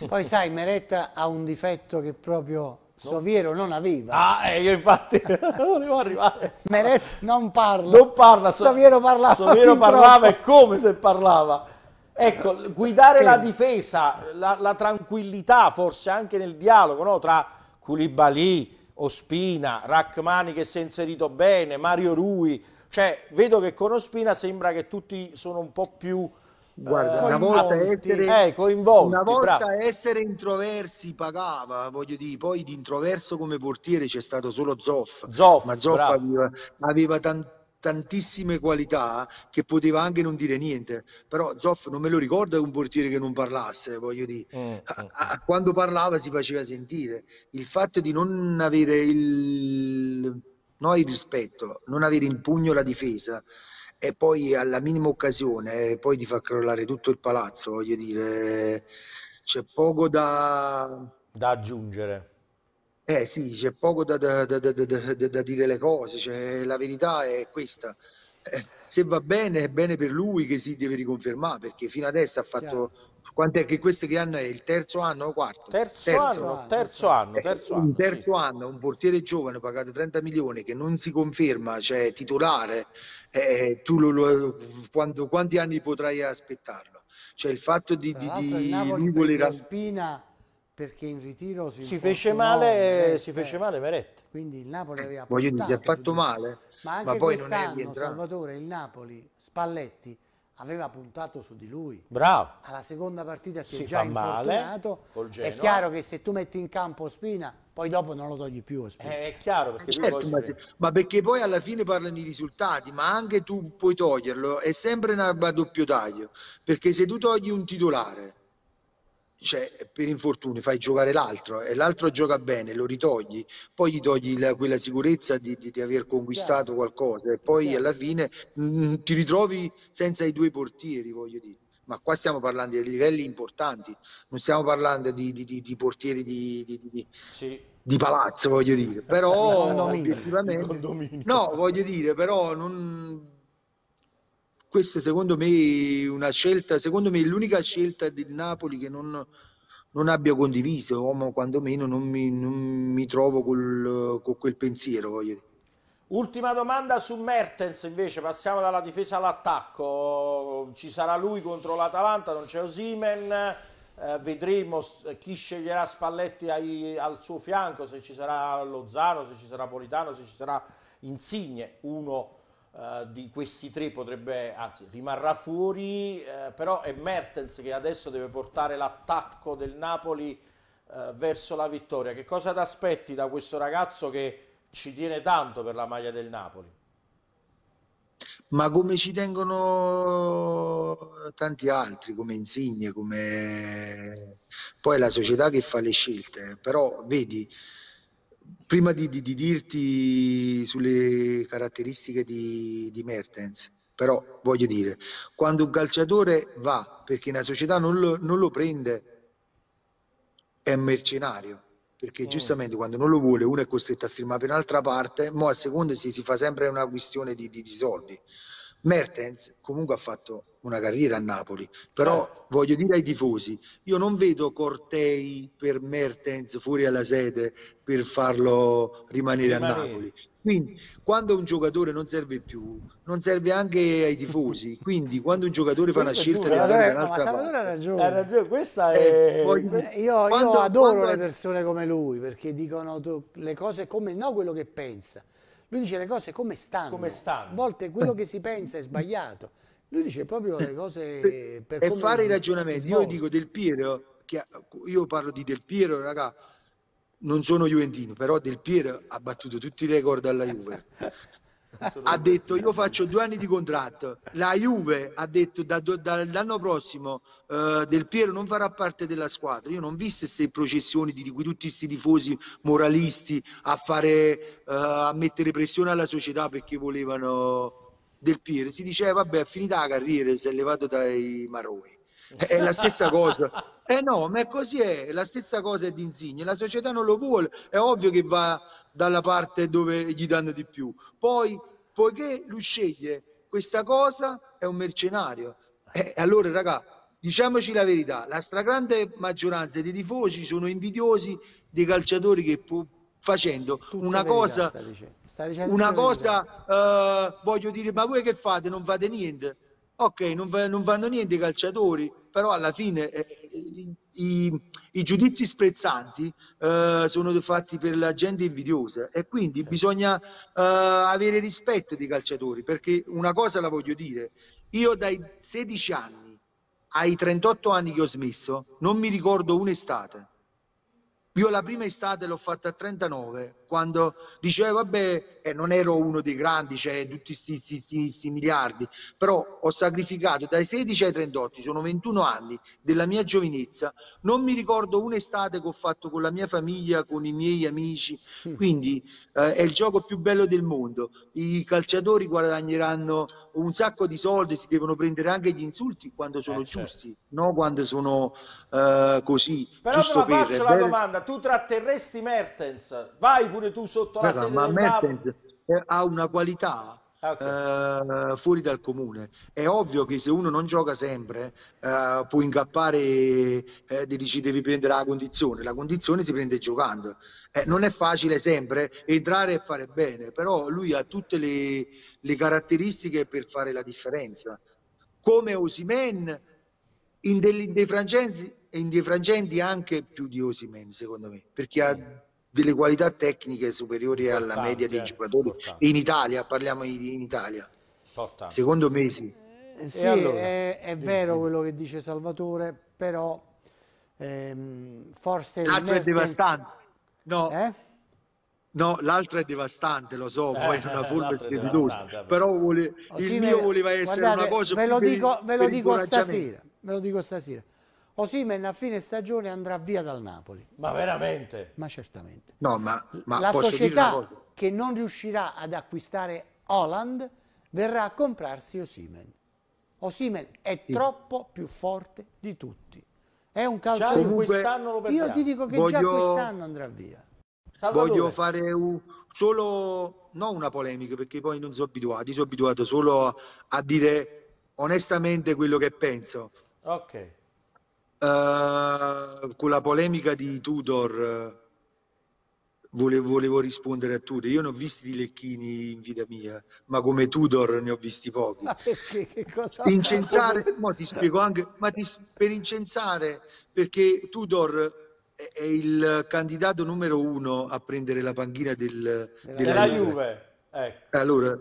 Speaker 2: Poi sai, Meretta ha un difetto che proprio Soviero non aveva.
Speaker 1: Ah, eh, io infatti volevo arrivare.
Speaker 2: Meretta non parla.
Speaker 1: Non parla, so-
Speaker 2: Soviero parlava.
Speaker 1: Soviero parlava e come se parlava. Ecco, guidare la difesa, la, la tranquillità forse anche nel dialogo no? tra Koulibaly, Ospina, Rachmani che si è inserito bene, Mario Rui, cioè vedo che con Ospina sembra che tutti sono un po' più
Speaker 7: Guarda,
Speaker 1: eh,
Speaker 7: una volta
Speaker 1: coinvolti.
Speaker 7: essere,
Speaker 1: Eh,
Speaker 7: una volta essere introversi pagava, voglio dire, poi di introverso come portiere c'è stato solo Zoff,
Speaker 1: Zoff,
Speaker 7: ma Zoff
Speaker 1: bravo.
Speaker 7: aveva, aveva tan- tantissime qualità che poteva anche non dire niente, però Zoff non me lo ricordo un portiere che non parlasse, voglio dire.
Speaker 1: Mm,
Speaker 7: A-
Speaker 1: mm,
Speaker 7: a- quando parlava si faceva sentire. Il fatto di non avere il, no, il rispetto, non avere in pugno la difesa e poi alla minima occasione eh, poi ti fa crollare tutto il palazzo, voglio dire, c'è poco da...
Speaker 1: da aggiungere.
Speaker 7: Eh sì, c'è poco da, da- da- da- da- da- da dire le cose, cioè, la verità è questa. Eh, se va bene, è bene per lui che si deve riconfermare, perché fino adesso ha fatto... Quant'è che questo che anno è? Il terzo anno o quarto?
Speaker 1: Terzo, anno,
Speaker 2: anno,
Speaker 1: terzo anno, terzo anno.
Speaker 7: un
Speaker 1: sì.
Speaker 7: terzo anno, un portiere giovane pagato 30 milioni che non si conferma, cioè titolare, eh, tu lo- lo- quando- quanti anni potrai aspettarlo? Cioè il fatto di,
Speaker 2: Tra
Speaker 7: di,
Speaker 2: l'altro il
Speaker 7: di
Speaker 2: Napoli
Speaker 7: lui
Speaker 2: prese
Speaker 7: voler...
Speaker 2: Ospina perché in ritiro si,
Speaker 1: Si fece male,
Speaker 2: eh,
Speaker 1: si fece
Speaker 2: eh,
Speaker 1: male Meret.
Speaker 2: Quindi il Napoli aveva
Speaker 7: Voglio dire, si è
Speaker 2: puntato su
Speaker 7: fatto male,
Speaker 2: Ma anche
Speaker 7: ma poi non è
Speaker 2: quest'anno. Salvatore, il Napoli, Spalletti, aveva puntato su di lui.
Speaker 1: Bravo.
Speaker 2: Alla seconda partita si,
Speaker 1: Si
Speaker 2: è già
Speaker 1: male
Speaker 2: infortunato.
Speaker 1: col
Speaker 2: È chiaro che se tu metti in campo Spina, poi dopo non lo togli più Ospina.
Speaker 1: Eh, È chiaro perché
Speaker 7: Certo, ma, ma perché poi alla fine parlano i risultati, ma anche tu puoi toglierlo, è sempre una a doppio taglio, perché se tu togli un titolare, cioè per infortuni fai giocare l'altro e l'altro gioca bene, lo ritogli, poi gli togli la- quella sicurezza di, di- di aver conquistato qualcosa e poi alla fine mm, ti ritrovi senza i due portieri, voglio dire. Ma qua stiamo parlando di livelli importanti, non stiamo parlando di, di- di- di portieri di, di- di-
Speaker 1: sì.
Speaker 7: di palazzo, voglio dire,
Speaker 2: Di
Speaker 7: però
Speaker 2: condominio.
Speaker 7: obiettivamente,
Speaker 1: Condominio.
Speaker 7: no, voglio dire, però non, questa secondo me è una scelta, secondo me è l'unica scelta del Napoli che non, non abbia condiviso, o quantomeno non mi, non mi trovo col- con quel pensiero, voglio dire.
Speaker 1: Ultima domanda su Mertens invece, passiamo dalla difesa all'attacco. Ci sarà lui contro l'Atalanta, non c'è Osimen. Eh, vedremo chi sceglierà Spalletti ai- al suo fianco, se ci sarà Lozano, se ci sarà Politano, se ci sarà Insigne. Uno eh, di questi tre potrebbe, anzi rimarrà fuori, eh, però è Mertens che adesso deve portare l'attacco del Napoli eh, verso la vittoria. Che cosa ti aspetti da questo ragazzo che ci tiene tanto per la maglia del Napoli?
Speaker 7: Ma come ci tengono tanti altri, come Insigne, come poi la società che fa le scelte, però vedi, prima di, di- di dirti sulle caratteristiche di, di Mertens, però voglio dire, quando un calciatore va perché una società non lo, non lo prende, è un mercenario. Perché giustamente quando non lo vuole uno è costretto a firmare per un'altra parte, mo a seconda si, si fa sempre una questione di soldi. Mertens comunque ha fatto una carriera a Napoli, però
Speaker 1: Certo.
Speaker 7: voglio dire ai tifosi, io non vedo cortei per Mertens fuori alla sede per farlo rimanere, a
Speaker 1: Rimanere.
Speaker 7: Napoli. Quindi quando un giocatore non serve più, non serve anche ai tifosi. Quindi quando un giocatore fa una scelta
Speaker 1: duro,
Speaker 7: di andare da
Speaker 2: ma
Speaker 7: un'altra
Speaker 2: Salvatore ha ragione.
Speaker 1: Hai ragione, questa
Speaker 7: Eh,
Speaker 1: è...
Speaker 7: voglio
Speaker 2: Eh, Io, io
Speaker 7: Quando-
Speaker 2: adoro
Speaker 7: quando-
Speaker 2: le persone come lui perché dicono le cose come no quello che pensa. Lui dice le cose come stanno.
Speaker 1: Come stanno.
Speaker 2: A volte quello che si pensa è sbagliato. Lui dice proprio le cose per
Speaker 7: e
Speaker 2: come
Speaker 7: fare i ragionamenti. Io dico Del Piero, che io parlo di Del Piero, raga, non sono Juventino, però Del Piero ha battuto tutti i record alla Juve. ha detto io faccio due anni di contratto. La Juve ha detto da- dall'anno prossimo eh, Del Piero non farà parte della squadra. Io non ho visto queste processioni di, di cui tutti questi tifosi moralisti a fare eh, a mettere pressione alla società perché volevano Del Piero. Si diceva vabbè è finita la carriera si è levato dai maroni è la stessa cosa. Eh no ma è così è la stessa cosa è di Insigne. La società non lo vuole. È ovvio che va dalla parte dove gli danno di più. Poi, poiché lui sceglie questa cosa, è un mercenario. E allora, raga, diciamoci la verità, la stragrande maggioranza dei tifosi sono invidiosi dei calciatori che pu- facendo
Speaker 2: Tutta
Speaker 7: una
Speaker 2: verità
Speaker 7: cosa,
Speaker 2: sta dicendo. Sta dicendo
Speaker 7: una cosa, eh, voglio dire, ma voi che fate? Non fate niente. Ok, non, va- non vanno niente i calciatori, però alla fine eh, i, i- giudizi sprezzanti eh, sono fatti per la gente invidiosa e quindi bisogna eh, avere rispetto dei calciatori, perché una cosa la voglio dire, io dai 16 anni ai 38 anni che ho smesso non mi ricordo un'estate. Io la prima estate l'ho fatta a 39, quando dicevo, vabbè, eh, non ero uno dei grandi, cioè tutti questi miliardi, però ho sacrificato dai 16 ai 38, sono 21 anni della mia giovinezza, non mi ricordo un'estate che ho fatto con la mia famiglia, con i miei amici, quindi eh, è il gioco più bello del mondo. I calciatori guadagneranno un sacco di soldi, si devono prendere anche gli insulti quando sono
Speaker 1: Eh, certo.
Speaker 7: giusti, no quando sono eh, così,
Speaker 1: Però te la
Speaker 7: per...
Speaker 1: faccio
Speaker 7: è
Speaker 1: la domanda, tu tratterresti Mertens? Vai pure tu sotto la
Speaker 7: Raga,
Speaker 1: sede
Speaker 7: ma
Speaker 1: del Napoli?
Speaker 7: Eh, ha una qualità
Speaker 1: Ah, ok.
Speaker 7: eh, fuori dal comune. È ovvio che se uno non gioca sempre eh, può incappare e dici devi prendere la condizione. La condizione si prende giocando. Eh, non è facile sempre entrare e fare bene, però lui ha tutte le, le caratteristiche per fare la differenza. Come Osimen, in dei, dei frangenti, in dei frangenti anche più di Osimen, secondo me, perché ha delle qualità tecniche superiori alla media dei
Speaker 1: eh,
Speaker 7: giocatori
Speaker 1: importante.
Speaker 7: in Italia, parliamo in, in Italia.
Speaker 1: Importante.
Speaker 7: Secondo me sì.
Speaker 2: Eh, Sì,
Speaker 1: allora?
Speaker 2: è, è vero quello che dice Salvatore, però ehm, forse il
Speaker 7: L'altro è devastante. No,
Speaker 2: Eh?
Speaker 7: no, l'altro è devastante, lo so, poi
Speaker 1: Eh,
Speaker 7: è una forma strepitosa,
Speaker 1: devastante, vabbè.
Speaker 7: però vuole- il
Speaker 2: Osimhen-
Speaker 7: mio voleva essere
Speaker 2: guardate,
Speaker 7: una cosa
Speaker 2: ve
Speaker 7: più
Speaker 2: lo
Speaker 7: per il-
Speaker 2: dico, ve lo dico stasera, ve lo dico stasera. Osimen a fine stagione andrà via dal Napoli,
Speaker 1: Ma veramente?
Speaker 2: ma certamente.
Speaker 7: No, ma, ma
Speaker 2: la
Speaker 7: posso dire una
Speaker 2: società
Speaker 7: cosa?
Speaker 2: che non riuscirà ad acquistare Holland verrà a comprarsi Osimen. Osimen è troppo più forte di tutti. È un
Speaker 1: Già
Speaker 2: calciatore.
Speaker 7: Comunque,
Speaker 1: quest'anno lo perdiamo.
Speaker 2: Io ti dico che già
Speaker 7: Voglio-
Speaker 2: quest'anno andrà via.
Speaker 1: Salvatore,
Speaker 7: Voglio fare un- solo, non una polemica, perché poi non sono abituato, sono abituato solo a, a dire onestamente quello che penso.
Speaker 1: Ok.
Speaker 7: Eh, con la polemica di Tudor, eh, volevo, volevo rispondere a Tudor. Io non ho visti di Lecchini in vita mia, ma come Tudor ne ho visti pochi.
Speaker 2: Ma perché? Che cosa
Speaker 7: Incensare, mo ti spiego anche, ma ti- per incensare, perché Tudor è, è il candidato numero uno a prendere la panchina del-
Speaker 2: Della
Speaker 7: della Juve.
Speaker 1: Juve. Ecco.
Speaker 7: Allora,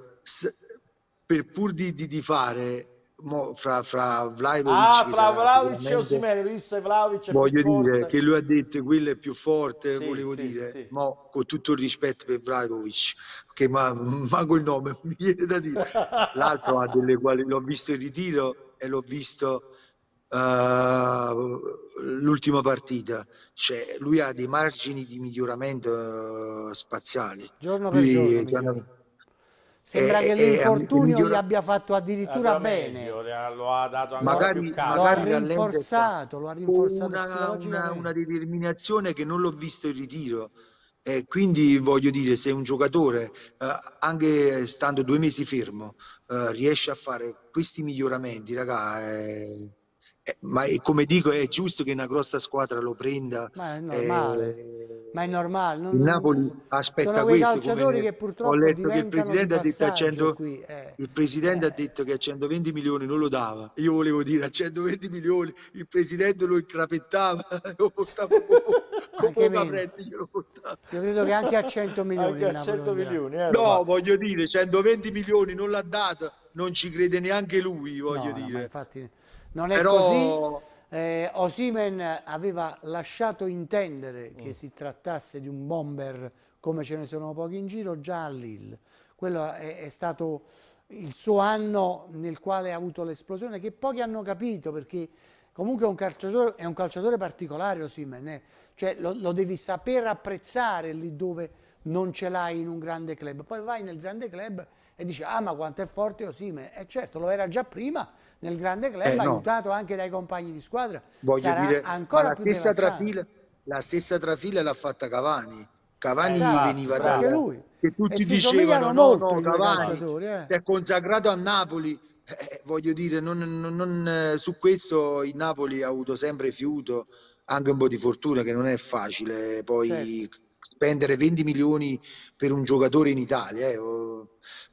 Speaker 7: per pur di, di- di fare mo, fra, fra Vlahovic
Speaker 1: Ah, fra Vlaovic e Osimene, disse Vlaovic
Speaker 7: voglio dire
Speaker 1: forte.
Speaker 7: che lui ha detto quello è più forte,
Speaker 1: Sì,
Speaker 7: volevo
Speaker 1: sì,
Speaker 7: dire,
Speaker 1: sì.
Speaker 7: mo, con tutto il rispetto per Vlahovic, che ma, manco il nome mi viene da dire. L'altro ha delle quali l'ho visto in ritiro e l'ho visto eh, l'ultima partita. Cioè, lui ha dei margini di miglioramento eh, spaziali.
Speaker 2: Giorno per
Speaker 7: Lui-
Speaker 2: giorno. Sembra
Speaker 7: Eh,
Speaker 2: che
Speaker 7: eh,
Speaker 2: l'infortunio
Speaker 7: migliora-
Speaker 2: gli abbia fatto addirittura
Speaker 1: Andrà
Speaker 2: bene.
Speaker 1: meglio, lo ha dato ancora
Speaker 7: magari,
Speaker 1: più caldo.
Speaker 2: Lo ha rinforzato, lo ha rinforzato
Speaker 7: una, una, una determinazione che non l'ho visto in ritiro. E quindi voglio dire, se un giocatore, eh, anche stando due mesi fermo, eh, riesce a fare questi miglioramenti, raga, è- è- ma è- come dico, è giusto che una grossa squadra lo prenda.
Speaker 2: Ma è normale.
Speaker 7: eh,
Speaker 2: Ma è normale. non-
Speaker 7: il Napoli aspetta
Speaker 2: sono quei
Speaker 7: questo.
Speaker 2: calciatori che purtroppo
Speaker 7: ho letto che il presidente ha detto a
Speaker 2: passaggio
Speaker 7: 100
Speaker 2: qui, eh.
Speaker 7: il presidente
Speaker 2: Eh.
Speaker 7: ha detto che a 120 milioni non lo dava. Io volevo dire a 120 milioni il presidente lo incrapettava, lo portava con
Speaker 2: Anche
Speaker 7: fretta, glielo portava.
Speaker 2: Io credo che anche a 100 milioni
Speaker 1: a
Speaker 2: Napoli
Speaker 1: 100
Speaker 2: venderà.
Speaker 1: milioni. eh, lo
Speaker 7: No,
Speaker 1: fa.
Speaker 7: voglio dire, 120 milioni non l'ha dato, non ci crede neanche lui, voglio
Speaker 2: No, no, ma
Speaker 7: dire.
Speaker 2: infatti non è
Speaker 7: Però
Speaker 2: così. Eh, Osimen aveva lasciato intendere
Speaker 7: Mm.
Speaker 2: che si trattasse di un bomber come ce ne sono pochi in giro già a Lille. Quello è, è stato il suo anno nel quale ha avuto l'esplosione che pochi hanno capito perché comunque è un calciatore, è un calciatore particolare Osimen, eh. cioè lo, lo devi saper apprezzare lì dove non ce l'hai in un grande club. Poi vai nel grande club e dici ah ma quanto è forte Osimen. E certo lo era già prima nel grande club,
Speaker 7: Eh, no.
Speaker 2: aiutato anche dai compagni di squadra.
Speaker 7: Voglio
Speaker 2: Sarà
Speaker 7: dire,
Speaker 2: ancora
Speaker 7: la
Speaker 2: più
Speaker 7: stessa, trafila, la stessa trafila l'ha fatta Cavani. Cavani
Speaker 2: Esatto,
Speaker 7: veniva
Speaker 2: anche
Speaker 7: da
Speaker 2: lui.
Speaker 7: che tutti
Speaker 2: si
Speaker 7: dicevano no,
Speaker 2: molto
Speaker 7: no, Cavani
Speaker 2: eh.
Speaker 7: è consacrato a Napoli. Eh, voglio dire, non- non- non, eh, su questo il Napoli ha avuto sempre fiuto, anche un po' di fortuna che non è facile poi spendere 20 milioni per un giocatore in Italia, eh,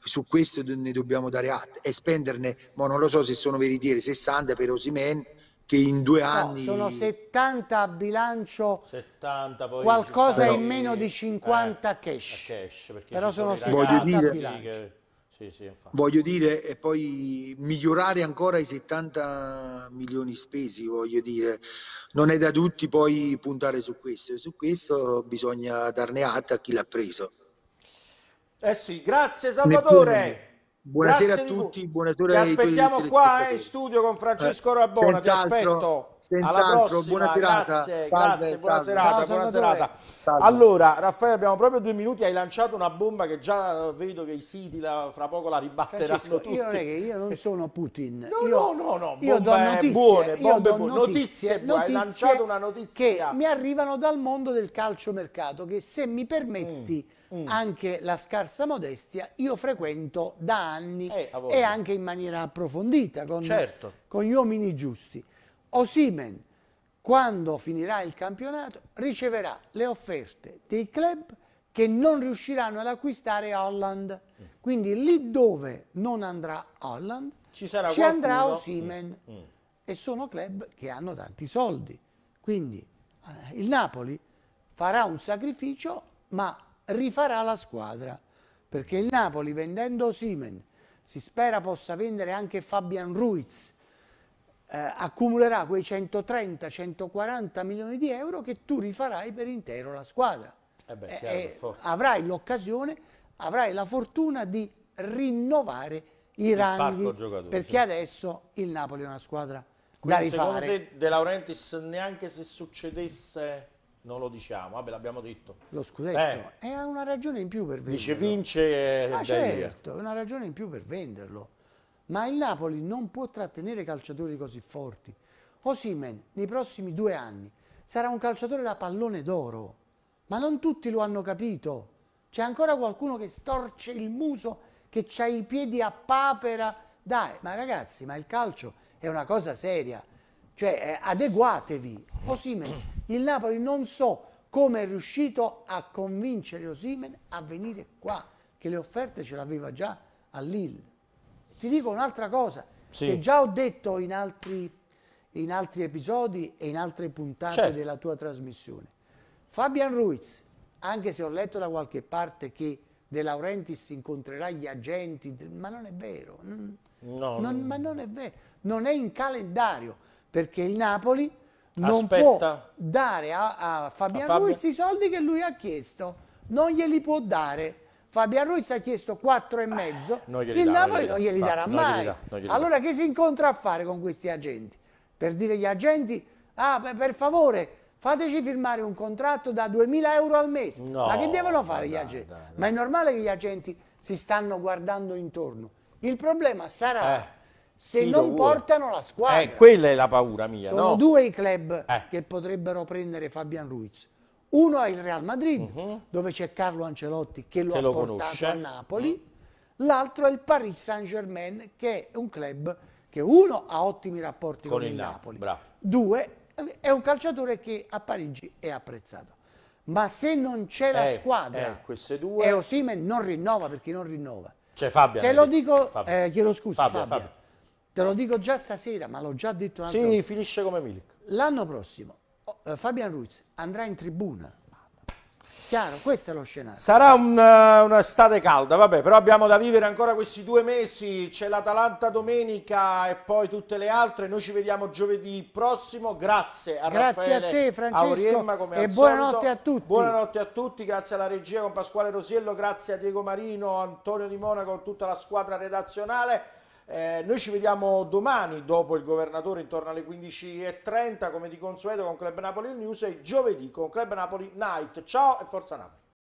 Speaker 7: su questo ne dobbiamo dare atto, e spenderne, ma non lo so se sono veritieri, 60 per Osimen, che in due
Speaker 2: No,
Speaker 7: anni...
Speaker 2: sono 70 a bilancio,
Speaker 1: 70 poi
Speaker 2: qualcosa in meno di 50
Speaker 1: eh,
Speaker 2: cash.
Speaker 1: cash, perché
Speaker 2: Però sono
Speaker 1: i
Speaker 7: 70
Speaker 1: ragazzi
Speaker 7: a
Speaker 2: bilancio.
Speaker 1: Sì, sì.
Speaker 7: Voglio dire, e poi migliorare ancora i 70 milioni spesi, voglio dire, non è da tutti poi puntare su questo, e su questo bisogna darne atto a chi l'ha preso.
Speaker 1: Eh sì, grazie Salvatore.
Speaker 7: Buonasera
Speaker 1: Grazie
Speaker 7: a tutti, buonasera
Speaker 1: Ti
Speaker 7: ai tuoi
Speaker 1: aspettiamo qua eh, in studio con Francesco
Speaker 7: Eh,
Speaker 1: Rabbona, ti
Speaker 7: senz'altro,
Speaker 1: aspetto. Alla prossima,
Speaker 7: buona serata.
Speaker 1: grazie,
Speaker 7: Salve,
Speaker 1: grazie, buona
Speaker 7: salve.
Speaker 1: serata,
Speaker 2: Ciao,
Speaker 1: buona serata.
Speaker 7: Salve.
Speaker 1: Allora, Raffaele, abbiamo proprio due minuti, hai lanciato una bomba che già vedo che i siti la- fra poco la ribatteranno
Speaker 2: Francesco,
Speaker 1: tutti.
Speaker 2: io non è che io non sono Putin.
Speaker 1: No,
Speaker 2: io,
Speaker 1: no, no, no,
Speaker 2: io do notizie,
Speaker 1: buone,
Speaker 2: io
Speaker 1: bombe
Speaker 2: do
Speaker 1: buone.
Speaker 2: notizie,
Speaker 1: Notizie buone, hai
Speaker 2: notizie
Speaker 1: lanciato una notizia.
Speaker 2: che mi arrivano dal mondo del calciomercato che se mi permetti
Speaker 1: Mm,
Speaker 2: anche la scarsa modestia, io frequento da anni
Speaker 1: Eh,
Speaker 2: e anche in maniera approfondita con,
Speaker 1: Certo.
Speaker 2: con gli uomini giusti. Osimen, quando finirà il campionato, riceverà le offerte dei club che non riusciranno ad acquistare Holland. Quindi lì dove non andrà Holland,
Speaker 1: Ci sarà
Speaker 2: ci andrà Osimen.
Speaker 1: Mm, mm.
Speaker 2: E sono club che hanno tanti soldi. Quindi eh, il Napoli farà un sacrificio, ma rifarà la squadra. Perché il Napoli vendendo Osimen si spera possa vendere anche Fabian Ruiz. eh, accumulerà quei 130-140 milioni di euro che tu rifarai per intero la squadra.
Speaker 1: Eh beh,
Speaker 2: Eh,
Speaker 1: chiaro,
Speaker 2: eh,
Speaker 1: forza.
Speaker 2: avrai l'occasione, avrai la fortuna di rinnovare i
Speaker 1: parco
Speaker 2: ranghi perché
Speaker 1: sì.
Speaker 2: adesso il Napoli è una squadra da
Speaker 1: Quindi secondo
Speaker 2: rifare.
Speaker 1: te De Laurentiis neanche se succedesse non lo diciamo, vabbè l'abbiamo detto.
Speaker 2: Lo scudetto
Speaker 1: Eh.
Speaker 2: è una ragione in più per venderlo.
Speaker 1: Dice vince
Speaker 2: Ma
Speaker 1: via.
Speaker 2: certo, è una ragione in più per venderlo. Ma il Napoli non può trattenere calciatori così forti. Osimen nei prossimi due anni sarà un calciatore da pallone d'oro, ma non tutti lo hanno capito. C'è ancora qualcuno che storce il muso, che ha i piedi a papera. Dai, ma ragazzi, ma il calcio è una cosa seria. Cioè, eh, adeguatevi. Osimen, il Napoli non so come è riuscito a convincere Osimen a venire qua, che le offerte ce l'aveva già a Lille. Ti dico un'altra cosa,
Speaker 1: Sì.
Speaker 2: che già ho detto in altri, in altri episodi e in altre puntate
Speaker 1: Certo.
Speaker 2: della tua trasmissione. Fabian Ruiz, anche se ho letto da qualche parte che De Laurentiis incontrerà gli agenti, ma non è vero. non-
Speaker 1: No,
Speaker 2: non- ma non è vero, non è in calendario perché il Napoli non
Speaker 1: Aspetta.
Speaker 2: può dare a, a Fabian
Speaker 1: A Fabio?
Speaker 2: Ruiz i soldi che lui ha chiesto, non glieli può dare. Fabian Ruiz ha chiesto 4 e mezzo,
Speaker 1: non glieli
Speaker 2: il
Speaker 1: dà,
Speaker 2: Napoli non glieli darà
Speaker 1: non glieli
Speaker 2: mai.
Speaker 1: dà, glieli
Speaker 2: allora che si incontra a fare con questi agenti? Per dire agli agenti, ah, beh, per favore, fateci firmare un contratto da 2000 euro al mese.
Speaker 1: No,
Speaker 2: ma che devono fare gli agenti? Ma è normale che gli agenti si stanno guardando intorno. Il problema sarà
Speaker 1: Eh,
Speaker 2: se
Speaker 1: chi
Speaker 2: non portano la squadra.
Speaker 1: Eh, quella è la paura mia,
Speaker 2: Sono
Speaker 1: no?
Speaker 2: due i club
Speaker 1: Eh.
Speaker 2: che potrebbero prendere Fabian Ruiz. Uno è il Real Madrid,
Speaker 1: Mhm.
Speaker 2: dove c'è Carlo Ancelotti che lo
Speaker 1: Che
Speaker 2: ha
Speaker 1: lo
Speaker 2: portato
Speaker 1: conosce.
Speaker 2: a Napoli. L'altro è il Paris Saint-Germain, che è un club che uno ha ottimi rapporti con,
Speaker 1: Con
Speaker 2: il Napoli,
Speaker 1: Napoli,
Speaker 2: due è un calciatore che a Parigi è apprezzato. Ma se non c'è la
Speaker 1: Eh,
Speaker 2: squadra
Speaker 1: eh, due-
Speaker 2: e Osimen non rinnova perché non rinnova.
Speaker 1: Cioè Fabio.
Speaker 2: Te lo dico,
Speaker 1: Fabio.
Speaker 2: eh, chiedo scusa,
Speaker 1: Fabio,
Speaker 2: Fabio. Te lo dico già stasera, ma l'ho già detto un'altra
Speaker 1: Sì,
Speaker 2: volta.
Speaker 1: finisce come Milik.
Speaker 2: L'anno prossimo eh, Fabian Ruiz andrà in tribuna. Chiaro, questo è lo scenario.
Speaker 1: Sarà un, eh, un'estate calda, vabbè, però abbiamo da vivere ancora questi due mesi, c'è l'Atalanta domenica e poi tutte le altre, noi ci vediamo giovedì prossimo, grazie a
Speaker 2: Grazie a
Speaker 1: Raffaele
Speaker 2: te, Francesco,
Speaker 1: Auriemma, come
Speaker 2: e buonanotte a tutti.
Speaker 1: Buonanotte a tutti, grazie alla regia con Pasquale Rosiello, grazie a Diego Marino, Antonio Di Monaco, tutta la squadra redazionale. Eh, noi ci vediamo domani dopo il governatore intorno alle 15.30 come di consueto con Club Napoli News e giovedì con Club Napoli Night. Ciao e forza Napoli!